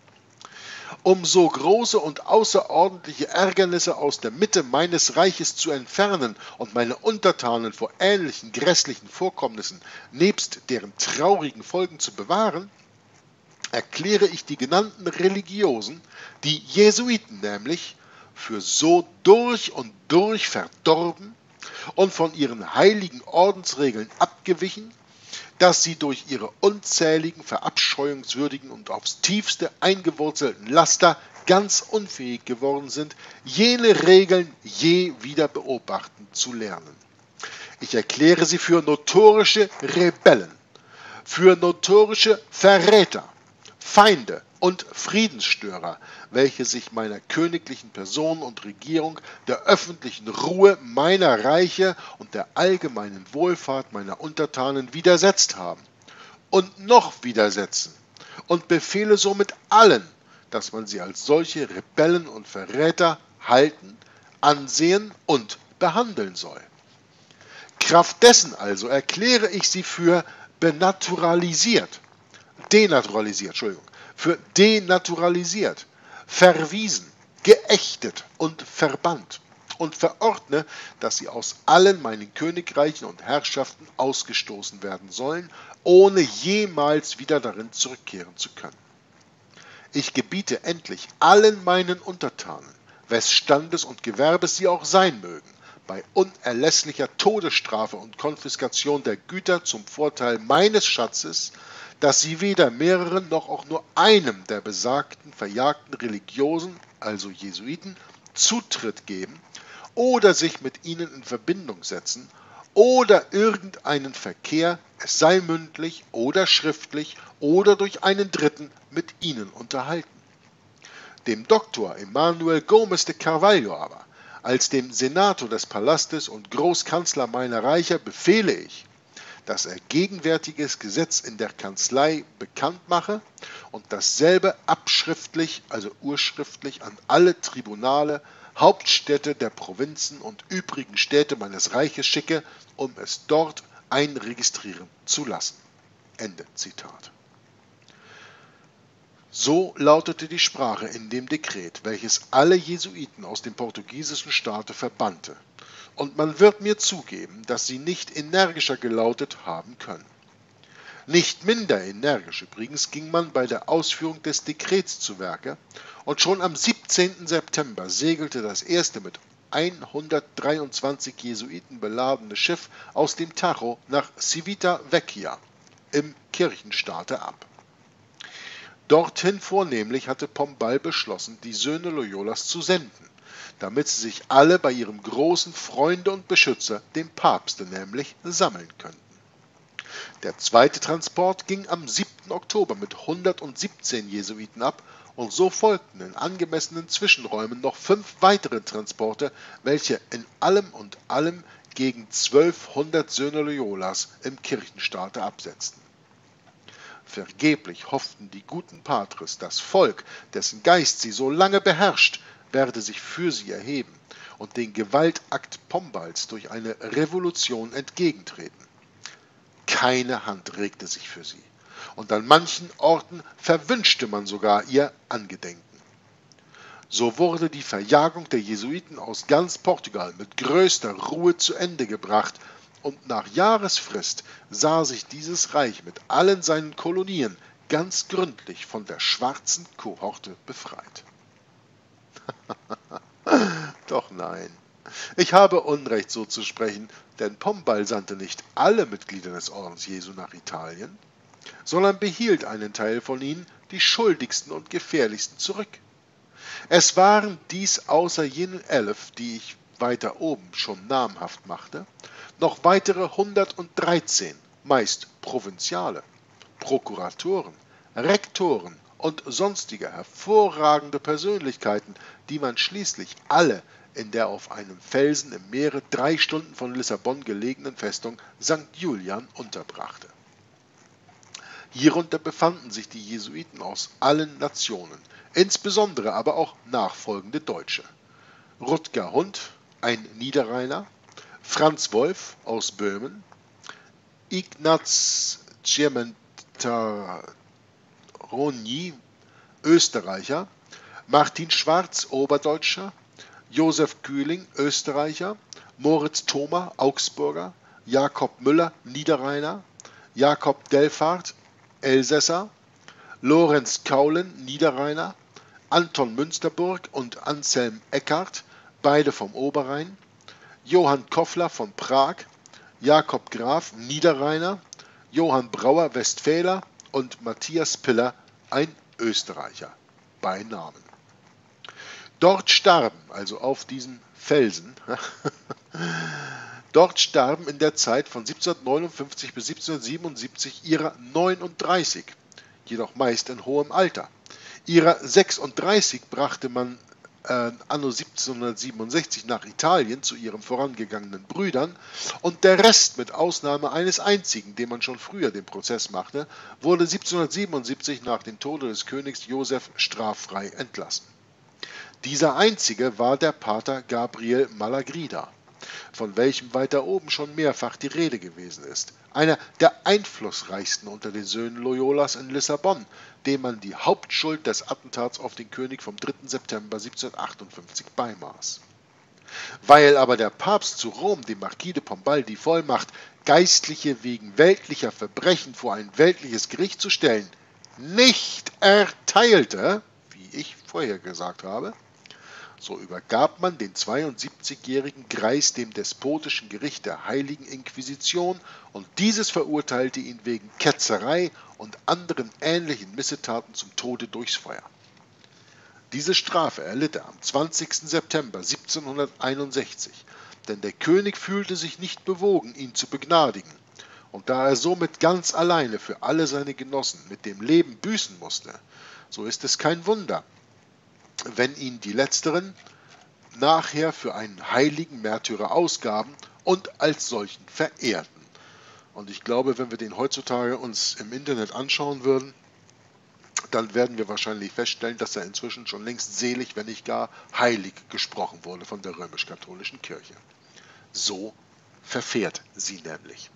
um so große und außerordentliche Ärgernisse aus der Mitte meines Reiches zu entfernen und meine Untertanen vor ähnlichen grässlichen Vorkommnissen nebst deren traurigen Folgen zu bewahren, erkläre ich die genannten Religiosen, die Jesuiten nämlich, für so durch und durch verdorben, und von ihren heiligen Ordensregeln abgewichen, dass sie durch ihre unzähligen, verabscheuungswürdigen und aufs tiefste eingewurzelten Laster ganz unfähig geworden sind, jene Regeln je wieder beobachten zu lernen. Ich erkläre sie für notorische Rebellen, für notorische Verräter, Feinde und Friedensstörer, welche sich meiner königlichen Person und Regierung, der öffentlichen Ruhe meiner Reiche und der allgemeinen Wohlfahrt meiner Untertanen widersetzt haben und noch widersetzen und befehle somit allen, dass man sie als solche Rebellen und Verräter halten, ansehen und behandeln soll. Kraft dessen also erkläre ich sie für benaturalisiert, denaturalisiert, Entschuldigung, für denaturalisiert, verwiesen, geächtet und verbannt und verordne, dass sie aus allen meinen Königreichen und Herrschaften ausgestoßen werden sollen, ohne jemals wieder darin zurückkehren zu können. Ich gebiete endlich allen meinen Untertanen, wes Standes und Gewerbes sie auch sein mögen, bei unerlässlicher Todesstrafe und Konfiskation der Güter zum Vorteil meines Schatzes, dass sie weder mehreren noch auch nur einem der besagten verjagten Religiosen, also Jesuiten, Zutritt geben oder sich mit ihnen in Verbindung setzen oder irgendeinen Verkehr, es sei mündlich oder schriftlich oder durch einen Dritten, mit ihnen unterhalten. Dem Doktor Emmanuel Gomez de Carvalho aber, als dem Senator des Palastes und Großkanzler meiner Reiche befehle ich, dass er gegenwärtiges Gesetz in der Kanzlei bekannt mache und dasselbe abschriftlich, also urschriftlich an alle Tribunale, Hauptstädte der Provinzen und übrigen Städte meines Reiches schicke, um es dort einregistrieren zu lassen. Ende Zitat. So lautete die Sprache in dem Dekret, welches alle Jesuiten aus dem portugiesischen Staate verbannte, und man wird mir zugeben, dass sie nicht energischer gelautet haben können. Nicht minder energisch übrigens ging man bei der Ausführung des Dekrets zu Werke, und schon am 17. September segelte das erste mit 123 Jesuiten beladene Schiff aus dem Tajo nach Civita Vecchia im Kirchenstaate ab. Dorthin vornehmlich hatte Pombal beschlossen, die Söhne Loyolas zu senden, damit sie sich alle bei ihrem großen Freunde und Beschützer, dem Papste nämlich, sammeln könnten. Der zweite Transport ging am 7. Oktober mit 117 Jesuiten ab und so folgten in angemessenen Zwischenräumen noch fünf weitere Transporte, welche in allem und allem gegen 1200 Söhne Loyolas im Kirchenstaate absetzten. Vergeblich hofften die guten Patres, das Volk, dessen Geist sie so lange beherrscht, werde sich für sie erheben und den Gewaltakt Pombals durch eine Revolution entgegentreten. Keine Hand regte sich für sie, und an manchen Orten verwünschte man sogar ihr Angedenken. So wurde die Verjagung der Jesuiten aus ganz Portugal mit größter Ruhe zu Ende gebracht und nach Jahresfrist sah sich dieses Reich mit allen seinen Kolonien ganz gründlich von der schwarzen Kohorte befreit. <laughs> Doch nein, ich habe Unrecht so zu sprechen, denn Pombal sandte nicht alle Mitglieder des Ordens Jesu nach Italien, sondern behielt einen Teil von ihnen, die schuldigsten und gefährlichsten, zurück. Es waren dies außer jenen elf, die ich weiter oben schon namhaft machte, noch weitere 113, meist Provinziale, Prokuratoren, Rektoren und sonstige hervorragende Persönlichkeiten, die man schließlich alle in der auf einem Felsen im Meere drei Stunden von Lissabon gelegenen Festung St. Julian unterbrachte. Hierunter befanden sich die Jesuiten aus allen Nationen, insbesondere aber auch nachfolgende Deutsche. Rutger Hund, ein Niederrheiner, Franz Wolf aus Böhmen, Ignaz Ciementaroni, Österreicher, Martin Schwarz, Oberdeutscher, Josef Kühling, Österreicher, Moritz Thoma, Augsburger, Jakob Müller, Niederrheiner, Jakob Delfahrt, Elsässer, Lorenz Kaulen, Niederrheiner, Anton Münsterburg und Anselm Eckart, beide vom Oberrhein, Johann Koffler von Prag, Jakob Graf Niederrheiner, Johann Brauer Westfäler und Matthias Piller ein Österreicher bei Namen. Dort starben, also auf diesen Felsen, <laughs> dort starben in der Zeit von 1759 bis 1777 ihrer 39, jedoch meist in hohem Alter. Ihrer 36 brachte man äh, anno 1767 nach Italien zu ihren vorangegangenen Brüdern und der Rest mit Ausnahme eines einzigen, dem man schon früher den Prozess machte, wurde 1777 nach dem Tode des Königs Josef straffrei entlassen. Dieser einzige war der Pater Gabriel Malagrida, von welchem weiter oben schon mehrfach die Rede gewesen ist, einer der einflussreichsten unter den Söhnen Loyolas in Lissabon, dem man die Hauptschuld des Attentats auf den König vom 3. September 1758 beimaß. Weil aber der Papst zu Rom dem Marquis de Pombal die Vollmacht, Geistliche wegen weltlicher Verbrechen vor ein weltliches Gericht zu stellen, nicht erteilte, wie ich vorher gesagt habe, so übergab man den 72-jährigen Greis dem despotischen Gericht der Heiligen Inquisition und dieses verurteilte ihn wegen Ketzerei und anderen ähnlichen Missetaten zum Tode durchs Feuer. Diese Strafe erlitt er am 20. September 1761, denn der König fühlte sich nicht bewogen, ihn zu begnadigen, und da er somit ganz alleine für alle seine Genossen mit dem Leben büßen musste, so ist es kein Wunder, wenn ihn die letzteren nachher für einen heiligen Märtyrer ausgaben und als solchen verehrten. Und ich glaube, wenn wir den heutzutage uns im Internet anschauen würden, dann werden wir wahrscheinlich feststellen, dass er inzwischen schon längst selig, wenn nicht gar heilig gesprochen wurde von der römisch-katholischen Kirche. So verfährt sie nämlich.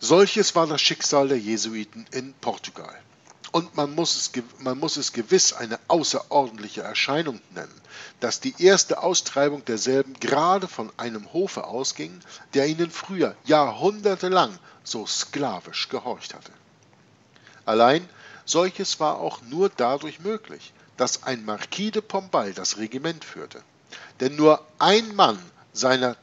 Solches war das Schicksal der Jesuiten in Portugal. Und man muss, es, man muss es gewiss eine außerordentliche Erscheinung nennen, dass die erste Austreibung derselben gerade von einem Hofe ausging, der ihnen früher jahrhundertelang so sklavisch gehorcht hatte. Allein solches war auch nur dadurch möglich, dass ein Marquis de Pombal das Regiment führte. Denn nur ein Mann seiner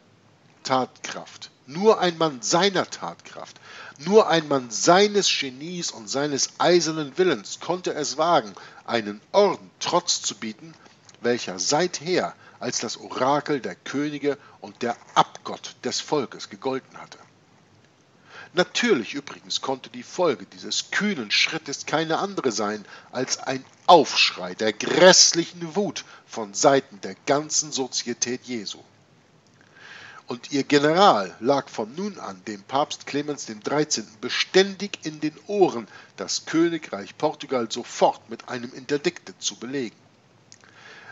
Tatkraft, nur ein Mann seiner Tatkraft nur ein Mann seines Genies und seines eisernen Willens konnte es wagen, einen Orden Trotz zu bieten, welcher seither als das Orakel der Könige und der Abgott des Volkes gegolten hatte. Natürlich übrigens konnte die Folge dieses kühnen Schrittes keine andere sein als ein Aufschrei der grässlichen Wut von Seiten der ganzen Sozietät Jesu und ihr General lag von nun an dem Papst Clemens XIII. beständig in den Ohren, das Königreich Portugal sofort mit einem Interdikte zu belegen.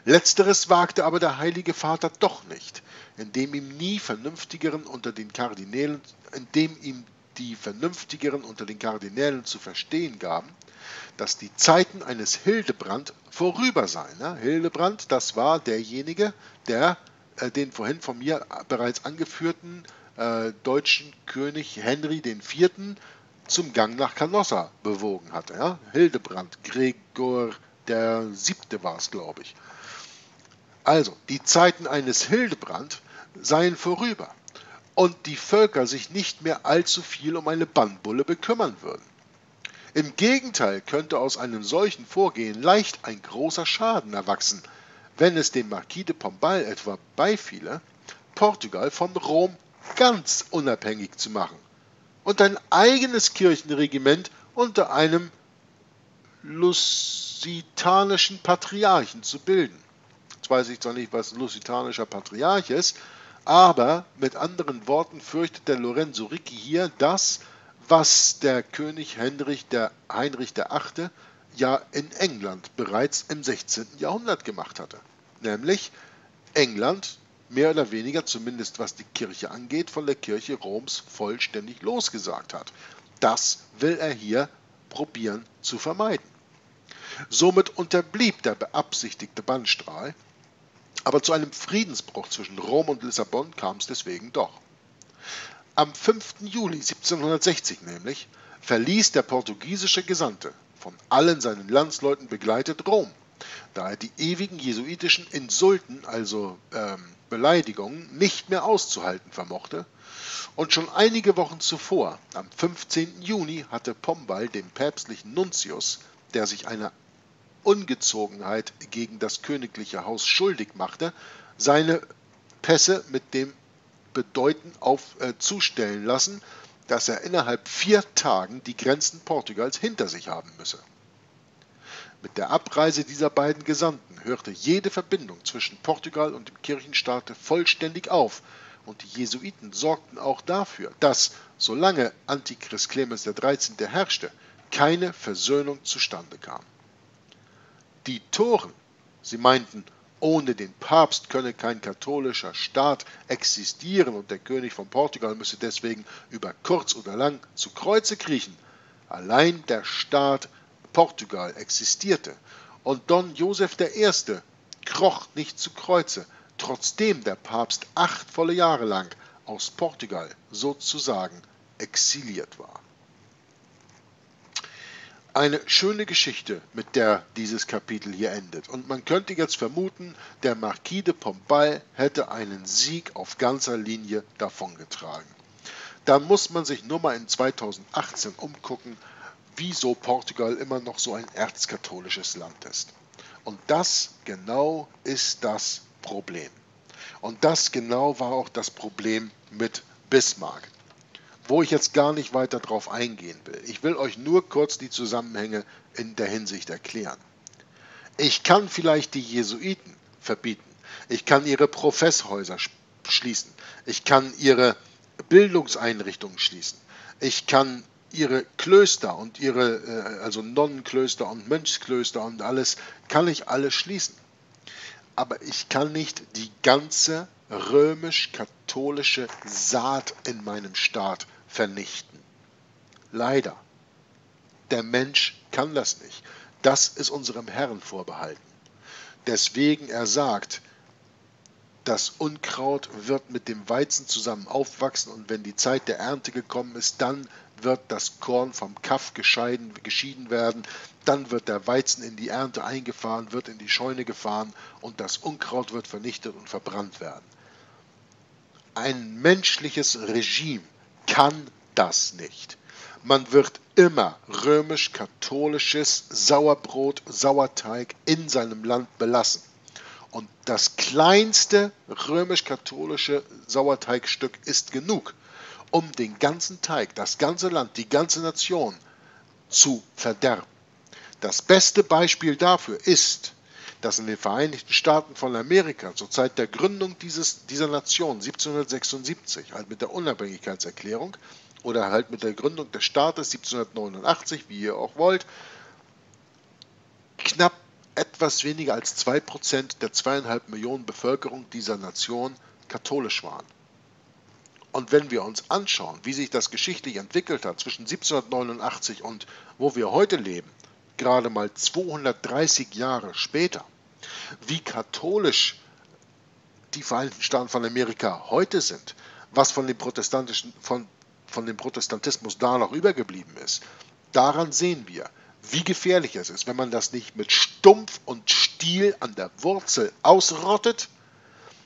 Letzteres wagte aber der Heilige Vater doch nicht, indem ihm nie vernünftigeren unter den Kardinälen, indem ihm die vernünftigeren unter den Kardinälen zu verstehen gaben, dass die Zeiten eines Hildebrand vorüber seien. Hildebrand, das war derjenige, der äh, den vorhin von mir bereits angeführten äh, deutschen König Henry IV. zum Gang nach Canossa bewogen hatte. Ja? Hildebrand, Gregor der Siebte war es, glaube ich. Also, die Zeiten eines Hildebrand seien vorüber und die Völker sich nicht mehr allzu viel um eine Bannbulle bekümmern würden. Im Gegenteil könnte aus einem solchen Vorgehen leicht ein großer Schaden erwachsen, wenn es dem Marquis de Pombal etwa beifiele, Portugal von Rom ganz unabhängig zu machen und ein eigenes Kirchenregiment unter einem lusitanischen Patriarchen zu bilden. Jetzt weiß ich zwar nicht, was ein lusitanischer Patriarch ist, aber mit anderen Worten fürchtet der Lorenzo Ricci hier das, was der König Heinrich, der Heinrich VIII ja in England bereits im 16. Jahrhundert gemacht hatte. Nämlich England mehr oder weniger, zumindest was die Kirche angeht, von der Kirche Roms vollständig losgesagt hat. Das will er hier probieren zu vermeiden. Somit unterblieb der beabsichtigte Bannstrahl, aber zu einem Friedensbruch zwischen Rom und Lissabon kam es deswegen doch. Am 5. Juli 1760 nämlich verließ der portugiesische Gesandte von allen seinen Landsleuten begleitet Rom da er die ewigen jesuitischen Insulten, also ähm, Beleidigungen, nicht mehr auszuhalten vermochte. Und schon einige Wochen zuvor, am 15. Juni, hatte Pombal dem päpstlichen Nuntius, der sich einer Ungezogenheit gegen das königliche Haus schuldig machte, seine Pässe mit dem Bedeuten auf, äh, zustellen lassen, dass er innerhalb vier Tagen die Grenzen Portugals hinter sich haben müsse. Mit der Abreise dieser beiden Gesandten hörte jede Verbindung zwischen Portugal und dem Kirchenstaate vollständig auf, und die Jesuiten sorgten auch dafür, dass, solange Antichrist Clemens XIII. herrschte, keine Versöhnung zustande kam. Die Toren, sie meinten, ohne den Papst könne kein katholischer Staat existieren und der König von Portugal müsse deswegen über kurz oder lang zu Kreuze kriechen. Allein der Staat Portugal existierte und Don Joseph I. kroch nicht zu Kreuze, trotzdem der Papst acht volle Jahre lang aus Portugal sozusagen exiliert war. Eine schöne Geschichte, mit der dieses Kapitel hier endet. Und man könnte jetzt vermuten, der Marquis de Pombal hätte einen Sieg auf ganzer Linie davongetragen. Da muss man sich nur mal in 2018 umgucken, wieso Portugal immer noch so ein erzkatholisches Land ist. Und das genau ist das Problem. Und das genau war auch das Problem mit Bismarck wo ich jetzt gar nicht weiter drauf eingehen will. Ich will euch nur kurz die Zusammenhänge in der Hinsicht erklären. Ich kann vielleicht die Jesuiten verbieten. Ich kann ihre Professhäuser schließen. Ich kann ihre Bildungseinrichtungen schließen. Ich kann ihre Klöster und ihre, äh, also Nonnenklöster und Mönchsklöster und alles, kann ich alles schließen. Aber ich kann nicht die ganze römisch-katholische Saat in meinem Staat vernichten. Leider. Der Mensch kann das nicht. Das ist unserem Herrn vorbehalten. Deswegen er sagt, das Unkraut wird mit dem Weizen zusammen aufwachsen und wenn die Zeit der Ernte gekommen ist, dann wird das Korn vom Kaff geschieden, geschieden werden, dann wird der Weizen in die Ernte eingefahren, wird in die Scheune gefahren und das Unkraut wird vernichtet und verbrannt werden. Ein menschliches Regime kann das nicht. Man wird immer römisch-katholisches Sauerbrot, Sauerteig in seinem Land belassen. Und das kleinste römisch-katholische Sauerteigstück ist genug, um den ganzen Teig, das ganze Land, die ganze Nation zu verderben. Das beste Beispiel dafür ist, dass in den Vereinigten Staaten von Amerika zur Zeit der Gründung dieses, dieser Nation 1776, halt mit der Unabhängigkeitserklärung oder halt mit der Gründung des Staates 1789, wie ihr auch wollt, knapp etwas weniger als 2% der zweieinhalb Millionen Bevölkerung dieser Nation katholisch waren. Und wenn wir uns anschauen, wie sich das geschichtlich entwickelt hat zwischen 1789 und wo wir heute leben, gerade mal 230 Jahre später, wie katholisch die Vereinigten Staaten von Amerika heute sind, was von dem, protestantischen, von, von dem Protestantismus da noch übergeblieben ist, daran sehen wir, wie gefährlich es ist, wenn man das nicht mit Stumpf und Stiel an der Wurzel ausrottet,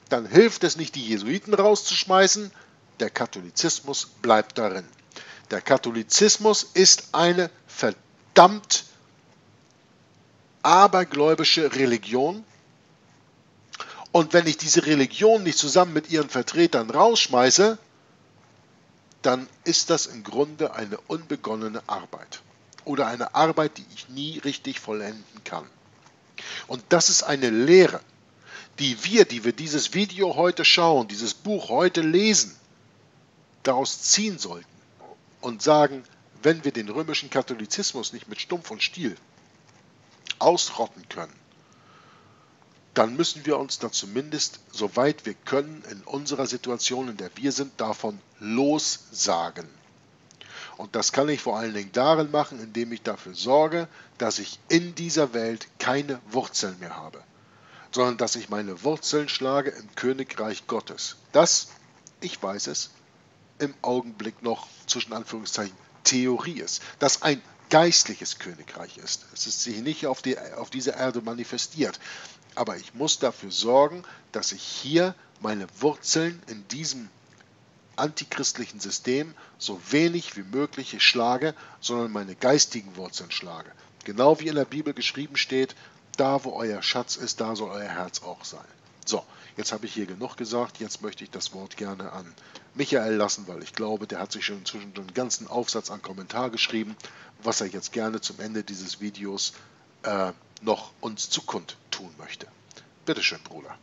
dann hilft es nicht, die Jesuiten rauszuschmeißen, der Katholizismus bleibt darin. Der Katholizismus ist eine verdammt abergläubische Religion. Und wenn ich diese Religion nicht zusammen mit ihren Vertretern rausschmeiße, dann ist das im Grunde eine unbegonnene Arbeit. Oder eine Arbeit, die ich nie richtig vollenden kann. Und das ist eine Lehre, die wir, die wir dieses Video heute schauen, dieses Buch heute lesen, daraus ziehen sollten und sagen, wenn wir den römischen Katholizismus nicht mit Stumpf und Stiel ausrotten können, dann müssen wir uns da zumindest, soweit wir können, in unserer Situation, in der wir sind, davon lossagen. Und das kann ich vor allen Dingen darin machen, indem ich dafür sorge, dass ich in dieser Welt keine Wurzeln mehr habe, sondern dass ich meine Wurzeln schlage im Königreich Gottes. Das, ich weiß es, im Augenblick noch zwischen Anführungszeichen Theorie ist. Dass ein geistliches Königreich ist. Es ist sich nicht auf, die, auf dieser Erde manifestiert. Aber ich muss dafür sorgen, dass ich hier meine Wurzeln in diesem antichristlichen System so wenig wie möglich schlage, sondern meine geistigen Wurzeln schlage. Genau wie in der Bibel geschrieben steht, da wo euer Schatz ist, da soll euer Herz auch sein. Jetzt habe ich hier genug gesagt, jetzt möchte ich das Wort gerne an Michael lassen, weil ich glaube, der hat sich schon inzwischen einen ganzen Aufsatz an Kommentar geschrieben, was er jetzt gerne zum Ende dieses Videos äh, noch uns zukund tun möchte. Bitte schön, Bruder.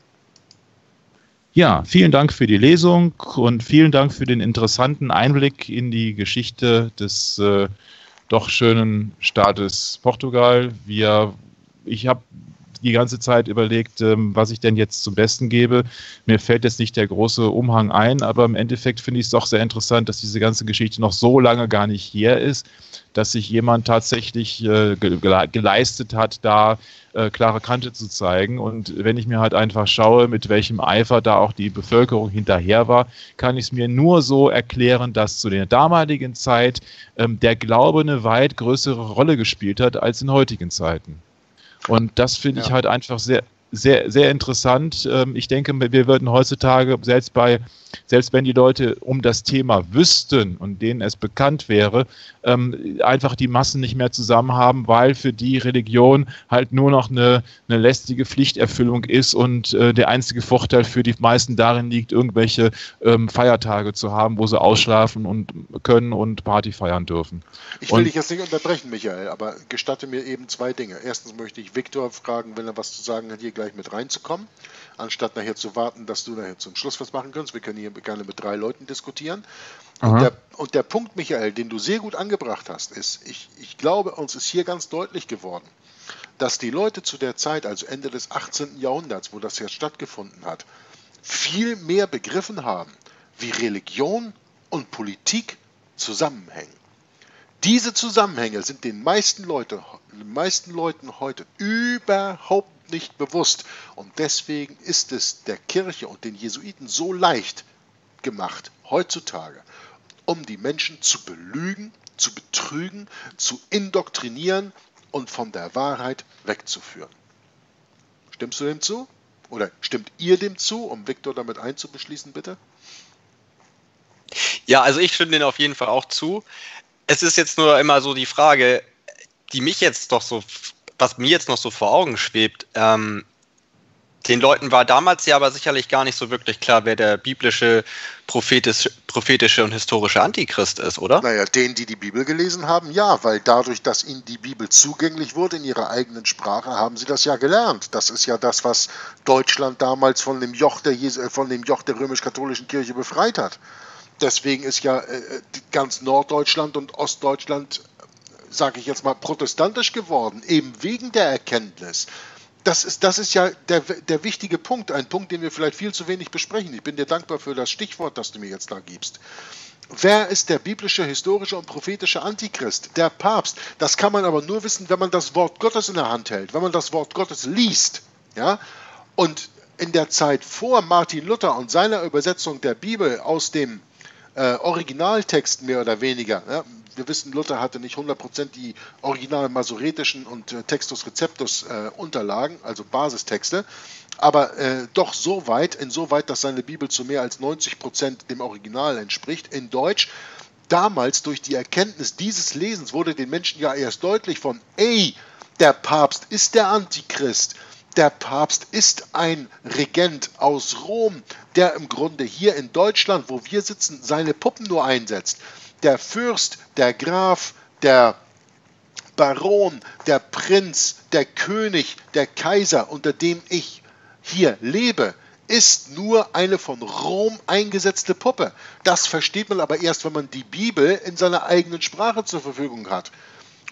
Ja, vielen Dank für die Lesung und vielen Dank für den interessanten Einblick in die Geschichte des äh, doch schönen Staates Portugal. Wir, ich habe die ganze Zeit überlegt, ähm, was ich denn jetzt zum Besten gebe. Mir fällt jetzt nicht der große Umhang ein, aber im Endeffekt finde ich es doch sehr interessant, dass diese ganze Geschichte noch so lange gar nicht hier ist dass sich jemand tatsächlich äh, geleistet hat, da äh, klare Kante zu zeigen. Und wenn ich mir halt einfach schaue, mit welchem Eifer da auch die Bevölkerung hinterher war, kann ich es mir nur so erklären, dass zu der damaligen Zeit ähm, der Glaube eine weit größere Rolle gespielt hat als in heutigen Zeiten. Und das finde ja. ich halt einfach sehr, sehr, sehr interessant. Ähm, ich denke, wir würden heutzutage, selbst bei, selbst wenn die Leute um das Thema wüssten und denen es bekannt wäre, ähm, einfach die Massen nicht mehr zusammen haben, weil für die Religion halt nur noch eine, eine lästige Pflichterfüllung ist und äh, der einzige Vorteil für die meisten darin liegt, irgendwelche ähm, Feiertage zu haben, wo sie ausschlafen und können und Party feiern dürfen. Ich will und, dich jetzt nicht unterbrechen, Michael, aber gestatte mir eben zwei Dinge. Erstens möchte ich Viktor fragen, wenn er was zu sagen hat, hier gleich gleich mit reinzukommen, anstatt nachher zu warten, dass du nachher zum Schluss was machen kannst. Wir können hier gerne mit drei Leuten diskutieren. Und der, und der, Punkt, Michael, den du sehr gut angebracht hast, ist, ich, ich glaube, uns ist hier ganz deutlich geworden, dass die Leute zu der Zeit, also Ende des 18. Jahrhunderts, wo das jetzt stattgefunden hat, viel mehr begriffen haben, wie Religion und Politik zusammenhängen. Diese Zusammenhänge sind den meisten, Leute, den meisten Leuten heute überhaupt nicht bewusst. Und deswegen ist es der Kirche und den Jesuiten so leicht gemacht, heutzutage, um die Menschen zu belügen, zu betrügen, zu indoktrinieren und von der Wahrheit wegzuführen. Stimmst du dem zu? Oder stimmt ihr dem zu, um Viktor damit einzubeschließen, bitte? Ja, also ich stimme denen auf jeden Fall auch zu. Es ist jetzt nur immer so die Frage, die mich jetzt doch so was mir jetzt noch so vor Augen schwebt, ähm, den Leuten war damals ja aber sicherlich gar nicht so wirklich klar, wer der biblische, prophetische, prophetische und historische Antichrist ist, oder? Naja, denen, die die Bibel gelesen haben, ja, weil dadurch, dass ihnen die Bibel zugänglich wurde in ihrer eigenen Sprache, haben sie das ja gelernt. Das ist ja das, was Deutschland damals von dem Joch der, äh, der römisch-katholischen Kirche befreit hat. Deswegen ist ja äh, ganz Norddeutschland und Ostdeutschland sage ich jetzt mal, protestantisch geworden, eben wegen der Erkenntnis. Das ist, das ist ja der, der wichtige Punkt, ein Punkt, den wir vielleicht viel zu wenig besprechen. Ich bin dir dankbar für das Stichwort, das du mir jetzt da gibst. Wer ist der biblische, historische und prophetische Antichrist? Der Papst. Das kann man aber nur wissen, wenn man das Wort Gottes in der Hand hält, wenn man das Wort Gottes liest. Ja? Und in der Zeit vor Martin Luther und seiner Übersetzung der Bibel aus dem äh, Originaltext mehr oder weniger, ja, wir wissen, Luther hatte nicht 100% die originalen masoretischen und äh, Textus Receptus äh, Unterlagen, also Basistexte, aber äh, doch so weit, insoweit, dass seine Bibel zu mehr als 90% dem Original entspricht, in Deutsch. Damals durch die Erkenntnis dieses Lesens wurde den Menschen ja erst deutlich von, ey, der Papst ist der Antichrist. Der Papst ist ein Regent aus Rom, der im Grunde hier in Deutschland, wo wir sitzen, seine Puppen nur einsetzt der Fürst, der Graf, der Baron, der Prinz, der König, der Kaiser, unter dem ich hier lebe, ist nur eine von Rom eingesetzte Puppe. Das versteht man aber erst, wenn man die Bibel in seiner eigenen Sprache zur Verfügung hat.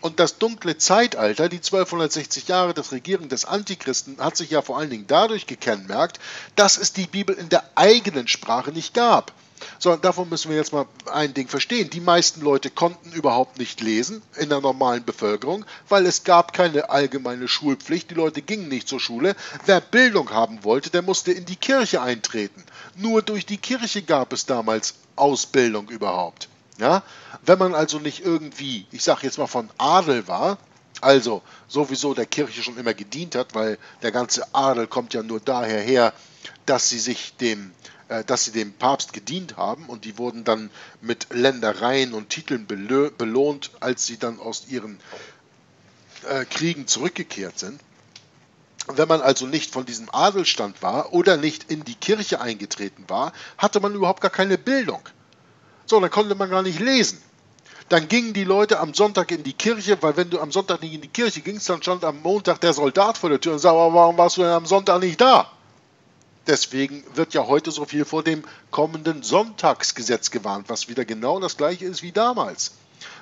Und das dunkle Zeitalter, die 1260 Jahre des Regieren des Antichristen, hat sich ja vor allen Dingen dadurch gekennmerkt, dass es die Bibel in der eigenen Sprache nicht gab. So, davon müssen wir jetzt mal ein Ding verstehen. Die meisten Leute konnten überhaupt nicht lesen in der normalen Bevölkerung, weil es gab keine allgemeine Schulpflicht. Die Leute gingen nicht zur Schule. Wer Bildung haben wollte, der musste in die Kirche eintreten. Nur durch die Kirche gab es damals Ausbildung überhaupt. Ja? Wenn man also nicht irgendwie, ich sage jetzt mal von Adel war, also sowieso der Kirche schon immer gedient hat, weil der ganze Adel kommt ja nur daher her, dass sie sich dem dass sie dem Papst gedient haben und die wurden dann mit Ländereien und Titeln belohnt, als sie dann aus ihren äh, Kriegen zurückgekehrt sind. Wenn man also nicht von diesem Adelstand war oder nicht in die Kirche eingetreten war, hatte man überhaupt gar keine Bildung. So, dann konnte man gar nicht lesen. Dann gingen die Leute am Sonntag in die Kirche, weil wenn du am Sonntag nicht in die Kirche gingst, dann stand am Montag der Soldat vor der Tür und sagte, warum warst du denn am Sonntag nicht da? Deswegen wird ja heute so viel vor dem kommenden Sonntagsgesetz gewarnt, was wieder genau das gleiche ist wie damals.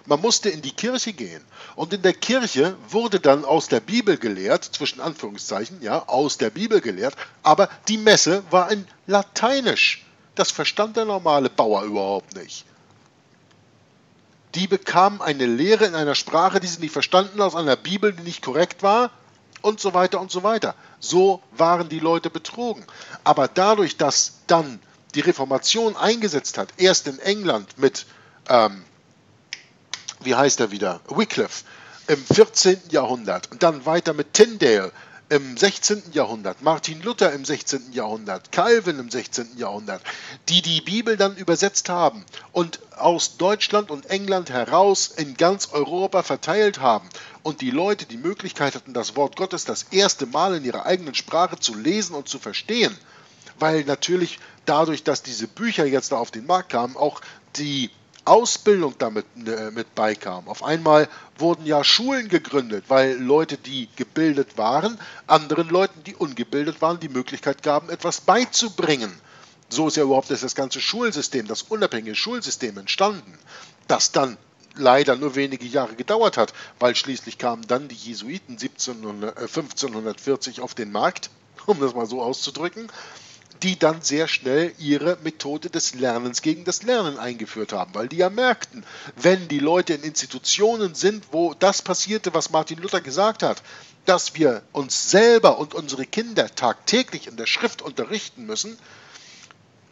Man musste in die Kirche gehen und in der Kirche wurde dann aus der Bibel gelehrt, zwischen Anführungszeichen, ja, aus der Bibel gelehrt, aber die Messe war in Lateinisch. Das verstand der normale Bauer überhaupt nicht. Die bekamen eine Lehre in einer Sprache, die sie nicht verstanden, aus einer Bibel, die nicht korrekt war und so weiter und so weiter. So waren die Leute betrogen. Aber dadurch, dass dann die Reformation eingesetzt hat, erst in England mit, ähm, wie heißt er wieder, Wycliffe im 14. Jahrhundert und dann weiter mit Tyndale im 16. Jahrhundert, Martin Luther im 16. Jahrhundert, Calvin im 16. Jahrhundert, die die Bibel dann übersetzt haben und aus Deutschland und England heraus in ganz Europa verteilt haben und die Leute die Möglichkeit hatten, das Wort Gottes das erste Mal in ihrer eigenen Sprache zu lesen und zu verstehen, weil natürlich dadurch, dass diese Bücher jetzt da auf den Markt kamen, auch die Ausbildung damit äh, mit beikam. Auf einmal wurden ja Schulen gegründet, weil Leute, die gebildet waren, anderen Leuten, die ungebildet waren, die Möglichkeit gaben, etwas beizubringen. So ist ja überhaupt das ganze Schulsystem, das unabhängige Schulsystem entstanden, das dann leider nur wenige Jahre gedauert hat, weil schließlich kamen dann die Jesuiten 1700, äh, 1540 auf den Markt, um das mal so auszudrücken, die dann sehr schnell ihre Methode des Lernens gegen das Lernen eingeführt haben, weil die ja merkten, wenn die Leute in Institutionen sind, wo das passierte, was Martin Luther gesagt hat, dass wir uns selber und unsere Kinder tagtäglich in der Schrift unterrichten müssen,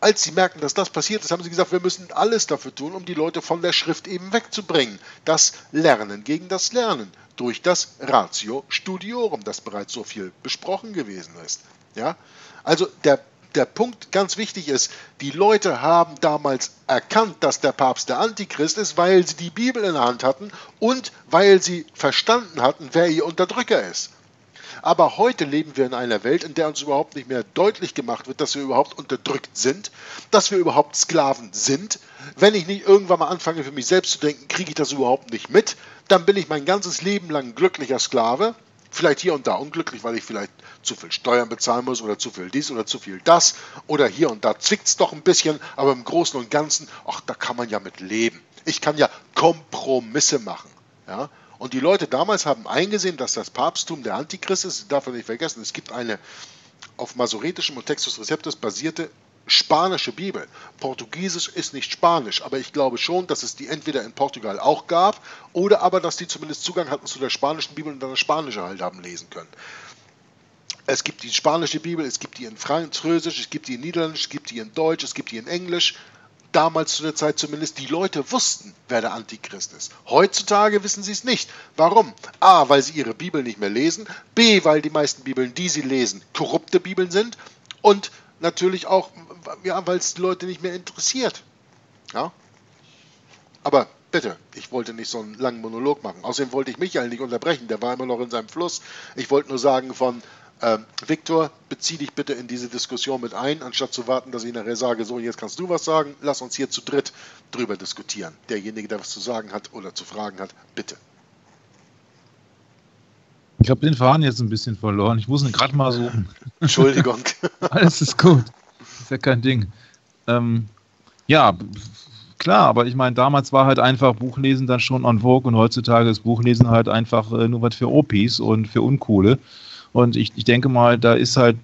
als sie merken, dass das passiert ist, haben sie gesagt, wir müssen alles dafür tun, um die Leute von der Schrift eben wegzubringen. Das Lernen gegen das Lernen durch das Ratio Studiorum, das bereits so viel besprochen gewesen ist. Ja? Also der der Punkt ganz wichtig ist, die Leute haben damals erkannt, dass der Papst der Antichrist ist, weil sie die Bibel in der Hand hatten und weil sie verstanden hatten, wer ihr Unterdrücker ist. Aber heute leben wir in einer Welt, in der uns überhaupt nicht mehr deutlich gemacht wird, dass wir überhaupt unterdrückt sind, dass wir überhaupt Sklaven sind. Wenn ich nicht irgendwann mal anfange, für mich selbst zu denken, kriege ich das überhaupt nicht mit, dann bin ich mein ganzes Leben lang glücklicher Sklave vielleicht hier und da unglücklich, weil ich vielleicht zu viel Steuern bezahlen muss oder zu viel dies oder zu viel das oder hier und da zwickt es doch ein bisschen, aber im Großen und Ganzen, ach, da kann man ja mit leben. Ich kann ja Kompromisse machen. Ja? Und die Leute damals haben eingesehen, dass das Papsttum der Antichrist ist, darf man nicht vergessen, es gibt eine auf masoretischem und Textus Receptus basierte spanische Bibel. Portugiesisch ist nicht Spanisch, aber ich glaube schon, dass es die entweder in Portugal auch gab oder aber, dass die zumindest Zugang hatten zu der spanischen Bibel und dann das Spanische halt haben lesen können. Es gibt die spanische Bibel, es gibt die in Französisch, es gibt die in Niederländisch, es gibt die in Deutsch, es gibt die in Englisch. Damals zu der Zeit zumindest, die Leute wussten, wer der Antichrist ist. Heutzutage wissen sie es nicht. Warum? A, weil sie ihre Bibel nicht mehr lesen. B, weil die meisten Bibeln, die sie lesen, korrupte Bibeln sind. Und natürlich auch, ja, weil es die Leute nicht mehr interessiert. Ja? Aber bitte, ich wollte nicht so einen langen Monolog machen. Außerdem wollte ich Michael nicht unterbrechen, der war immer noch in seinem Fluss. Ich wollte nur sagen von, ähm, Viktor, bezieh dich bitte in diese Diskussion mit ein, anstatt zu warten, dass ich nachher sage, so, jetzt kannst du was sagen, lass uns hier zu dritt drüber diskutieren. Derjenige, der was zu sagen hat oder zu fragen hat, bitte. Ich habe den Faden jetzt ein bisschen verloren. Ich muss ihn gerade mal suchen. <laughs> <laughs> Entschuldigung. Alles ist gut. Ist ja kein Ding. Ähm, ja, klar, aber ich meine, damals war halt einfach Buchlesen dann schon on vogue und heutzutage ist Buchlesen halt einfach äh, nur was für Opis und für Uncoole. Und ich, ich denke mal, da ist halt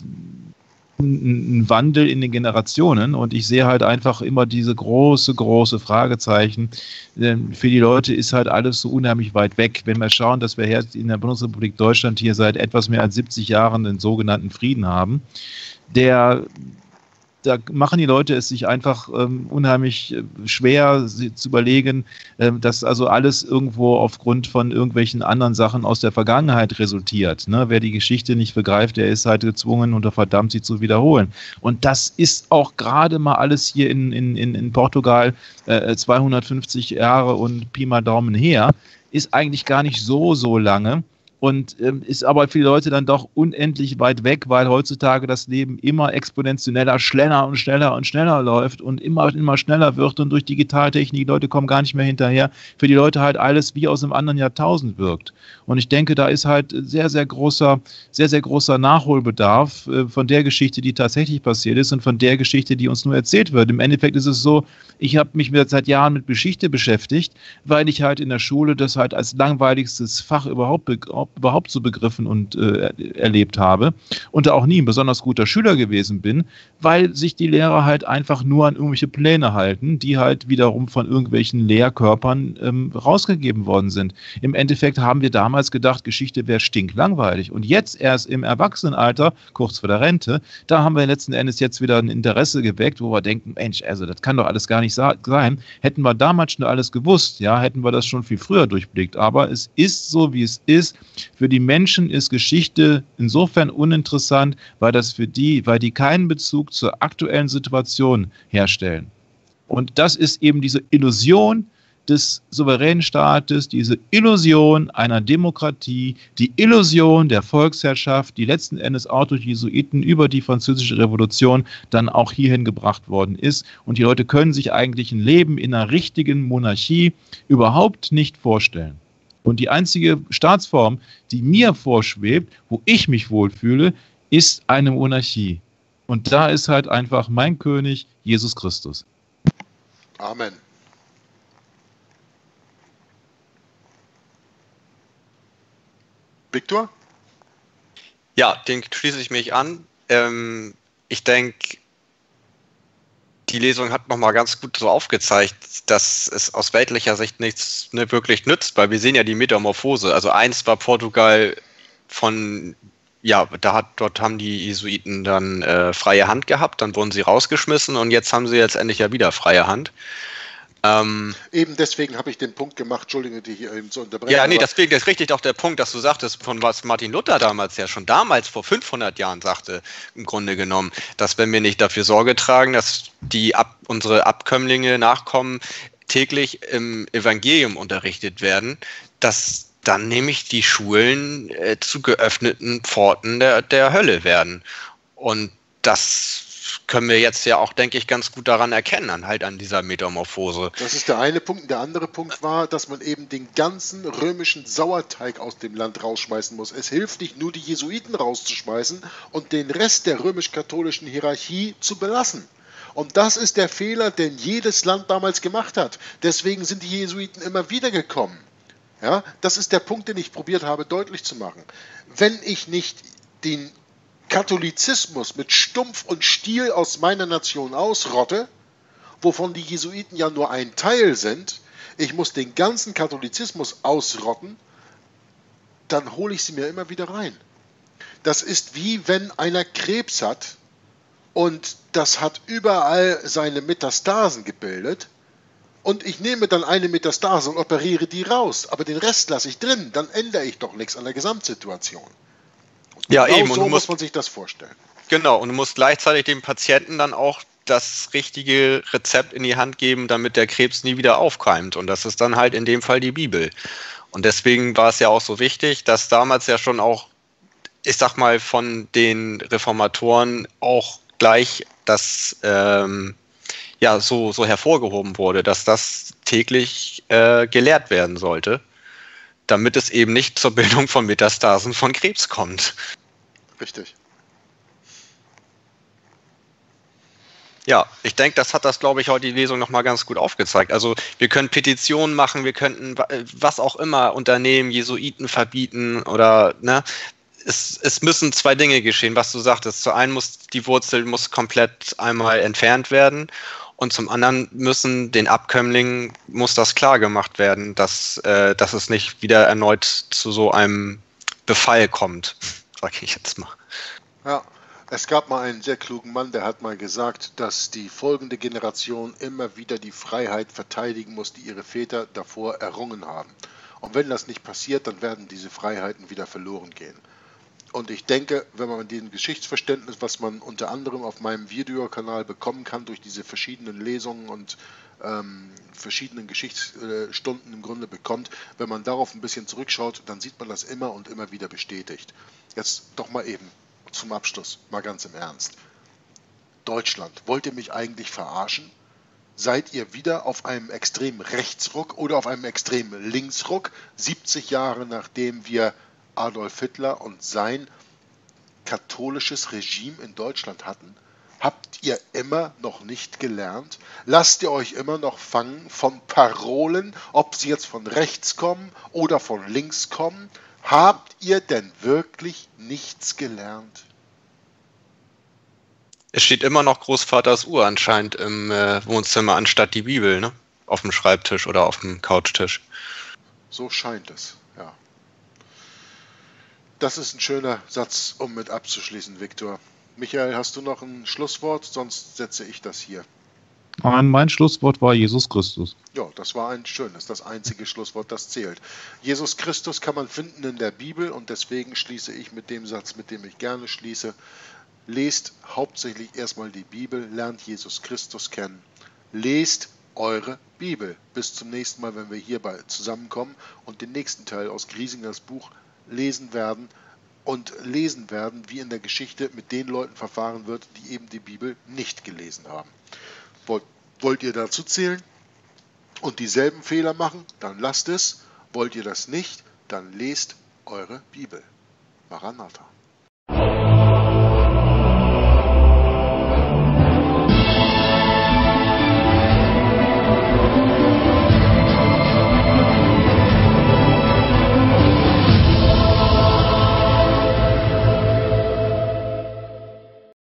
ein Wandel in den Generationen und ich sehe halt einfach immer diese große, große Fragezeichen. Für die Leute ist halt alles so unheimlich weit weg. Wenn wir schauen, dass wir hier in der Bundesrepublik Deutschland hier seit etwas mehr als 70 Jahren den sogenannten Frieden haben, der da machen die Leute es sich einfach ähm, unheimlich äh, schwer zu überlegen, äh, dass also alles irgendwo aufgrund von irgendwelchen anderen Sachen aus der Vergangenheit resultiert. Ne? Wer die Geschichte nicht begreift, der ist halt gezwungen unter verdammt, sie zu wiederholen. Und das ist auch gerade mal alles hier in, in, in Portugal äh, 250 Jahre und Pi mal Daumen her, ist eigentlich gar nicht so, so lange und ähm, ist aber für die Leute dann doch unendlich weit weg, weil heutzutage das Leben immer exponentieller, schneller und schneller und schneller läuft und immer, immer schneller wird und durch Digitaltechnik, die Leute kommen gar nicht mehr hinterher, für die Leute halt alles wie aus einem anderen Jahrtausend wirkt. Und ich denke, da ist halt sehr, sehr großer, sehr, sehr großer Nachholbedarf äh, von der Geschichte, die tatsächlich passiert ist und von der Geschichte, die uns nur erzählt wird. Im Endeffekt ist es so, ich habe mich seit Jahren mit Geschichte beschäftigt, weil ich halt in der Schule das halt als langweiligstes Fach überhaupt überhaupt so begriffen und äh, erlebt habe und da auch nie ein besonders guter Schüler gewesen bin, weil sich die Lehrer halt einfach nur an irgendwelche Pläne halten, die halt wiederum von irgendwelchen Lehrkörpern ähm, rausgegeben worden sind. Im Endeffekt haben wir damals gedacht, Geschichte wäre stinklangweilig und jetzt erst im Erwachsenenalter, kurz vor der Rente, da haben wir letzten Endes jetzt wieder ein Interesse geweckt, wo wir denken, Mensch, also das kann doch alles gar nicht sein. Hätten wir damals schon alles gewusst, ja, hätten wir das schon viel früher durchblickt. Aber es ist so, wie es ist. Für die Menschen ist Geschichte insofern uninteressant, weil das für die, weil die keinen Bezug zur aktuellen Situation herstellen. Und das ist eben diese Illusion des souveränen Staates, diese Illusion einer Demokratie, die Illusion der Volksherrschaft, die letzten Endes auch durch Jesuiten über die französische Revolution dann auch hierhin gebracht worden ist. Und die Leute können sich eigentlich ein Leben in einer richtigen Monarchie überhaupt nicht vorstellen. Und die einzige Staatsform, die mir vorschwebt, wo ich mich wohlfühle, ist eine Monarchie. Und da ist halt einfach mein König Jesus Christus. Amen. Viktor? Ja, den schließe ich mich an. Ähm, ich denke, die Lesung hat nochmal ganz gut so aufgezeigt, dass es aus weltlicher Sicht nichts ne, wirklich nützt, weil wir sehen ja die Metamorphose. Also eins war Portugal von, ja, da hat, dort haben die Jesuiten dann äh, freie Hand gehabt, dann wurden sie rausgeschmissen und jetzt haben sie jetzt endlich ja wieder freie Hand. Ähm, eben deswegen habe ich den Punkt gemacht, Entschuldige, die hier eben zu unterbrechen. Ja, nee, deswegen ist richtig auch der Punkt, dass du sagtest, von was Martin Luther damals ja schon damals vor 500 Jahren sagte, im Grunde genommen, dass wenn wir nicht dafür Sorge tragen, dass die ab, unsere Abkömmlinge, Nachkommen täglich im Evangelium unterrichtet werden, dass dann nämlich die Schulen äh, zu geöffneten Pforten der, der Hölle werden. Und das können wir jetzt ja auch, denke ich, ganz gut daran erkennen, halt an dieser Metamorphose. Das ist der eine Punkt. Der andere Punkt war, dass man eben den ganzen römischen Sauerteig aus dem Land rausschmeißen muss. Es hilft nicht nur, die Jesuiten rauszuschmeißen und den Rest der römisch-katholischen Hierarchie zu belassen. Und das ist der Fehler, den jedes Land damals gemacht hat. Deswegen sind die Jesuiten immer wieder gekommen. Ja, das ist der Punkt, den ich probiert habe deutlich zu machen. Wenn ich nicht den Katholizismus mit Stumpf und Stiel aus meiner Nation ausrotte, wovon die Jesuiten ja nur ein Teil sind, ich muss den ganzen Katholizismus ausrotten, dann hole ich sie mir immer wieder rein. Das ist wie wenn einer Krebs hat und das hat überall seine Metastasen gebildet und ich nehme dann eine Metastase und operiere die raus, aber den Rest lasse ich drin, dann ändere ich doch nichts an der Gesamtsituation. Ja, genau eben. So und muss man sich das vorstellen. Genau, und du musst gleichzeitig dem Patienten dann auch das richtige Rezept in die Hand geben, damit der Krebs nie wieder aufkeimt. Und das ist dann halt in dem Fall die Bibel. Und deswegen war es ja auch so wichtig, dass damals ja schon auch, ich sag mal, von den Reformatoren auch gleich das ähm, ja so, so hervorgehoben wurde, dass das täglich äh, gelehrt werden sollte damit es eben nicht zur Bildung von Metastasen von Krebs kommt. Richtig. Ja, ich denke, das hat das, glaube ich, heute die Lesung nochmal ganz gut aufgezeigt. Also wir können Petitionen machen, wir könnten was auch immer Unternehmen, Jesuiten verbieten oder ne. Es, es müssen zwei Dinge geschehen, was du sagtest. Zu einem muss die Wurzel muss komplett einmal entfernt werden und zum anderen müssen den Abkömmlingen muss das klar gemacht werden, dass, äh, dass es nicht wieder erneut zu so einem Befall kommt, <laughs> sage ich jetzt mal. Ja, Es gab mal einen sehr klugen Mann, der hat mal gesagt, dass die folgende Generation immer wieder die Freiheit verteidigen muss, die ihre Väter davor errungen haben. Und wenn das nicht passiert, dann werden diese Freiheiten wieder verloren gehen. Und ich denke, wenn man dem Geschichtsverständnis, was man unter anderem auf meinem Videokanal bekommen kann, durch diese verschiedenen Lesungen und ähm, verschiedenen Geschichtsstunden im Grunde bekommt, wenn man darauf ein bisschen zurückschaut, dann sieht man das immer und immer wieder bestätigt. Jetzt doch mal eben zum Abschluss, mal ganz im Ernst. Deutschland, wollt ihr mich eigentlich verarschen? Seid ihr wieder auf einem extremen Rechtsruck oder auf einem extremen Linksruck, 70 Jahre nachdem wir Adolf Hitler und sein katholisches Regime in Deutschland hatten? Habt ihr immer noch nicht gelernt? Lasst ihr euch immer noch fangen von Parolen, ob sie jetzt von rechts kommen oder von links kommen? Habt ihr denn wirklich nichts gelernt? Es steht immer noch Großvaters Uhr anscheinend im äh, Wohnzimmer anstatt die Bibel, ne? Auf dem Schreibtisch oder auf dem Couchtisch. So scheint es. Das ist ein schöner Satz, um mit abzuschließen, Viktor. Michael, hast du noch ein Schlusswort? Sonst setze ich das hier. Mein Schlusswort war Jesus Christus. Ja, das war ein schönes, das einzige Schlusswort, das zählt. Jesus Christus kann man finden in der Bibel und deswegen schließe ich mit dem Satz, mit dem ich gerne schließe. Lest hauptsächlich erstmal die Bibel, lernt Jesus Christus kennen. Lest eure Bibel. Bis zum nächsten Mal, wenn wir hierbei zusammenkommen und den nächsten Teil aus Griesingers Buch lesen werden und lesen werden, wie in der Geschichte mit den Leuten verfahren wird, die eben die Bibel nicht gelesen haben. Wollt, wollt ihr dazu zählen und dieselben Fehler machen, dann lasst es. Wollt ihr das nicht, dann lest eure Bibel. Maranatha.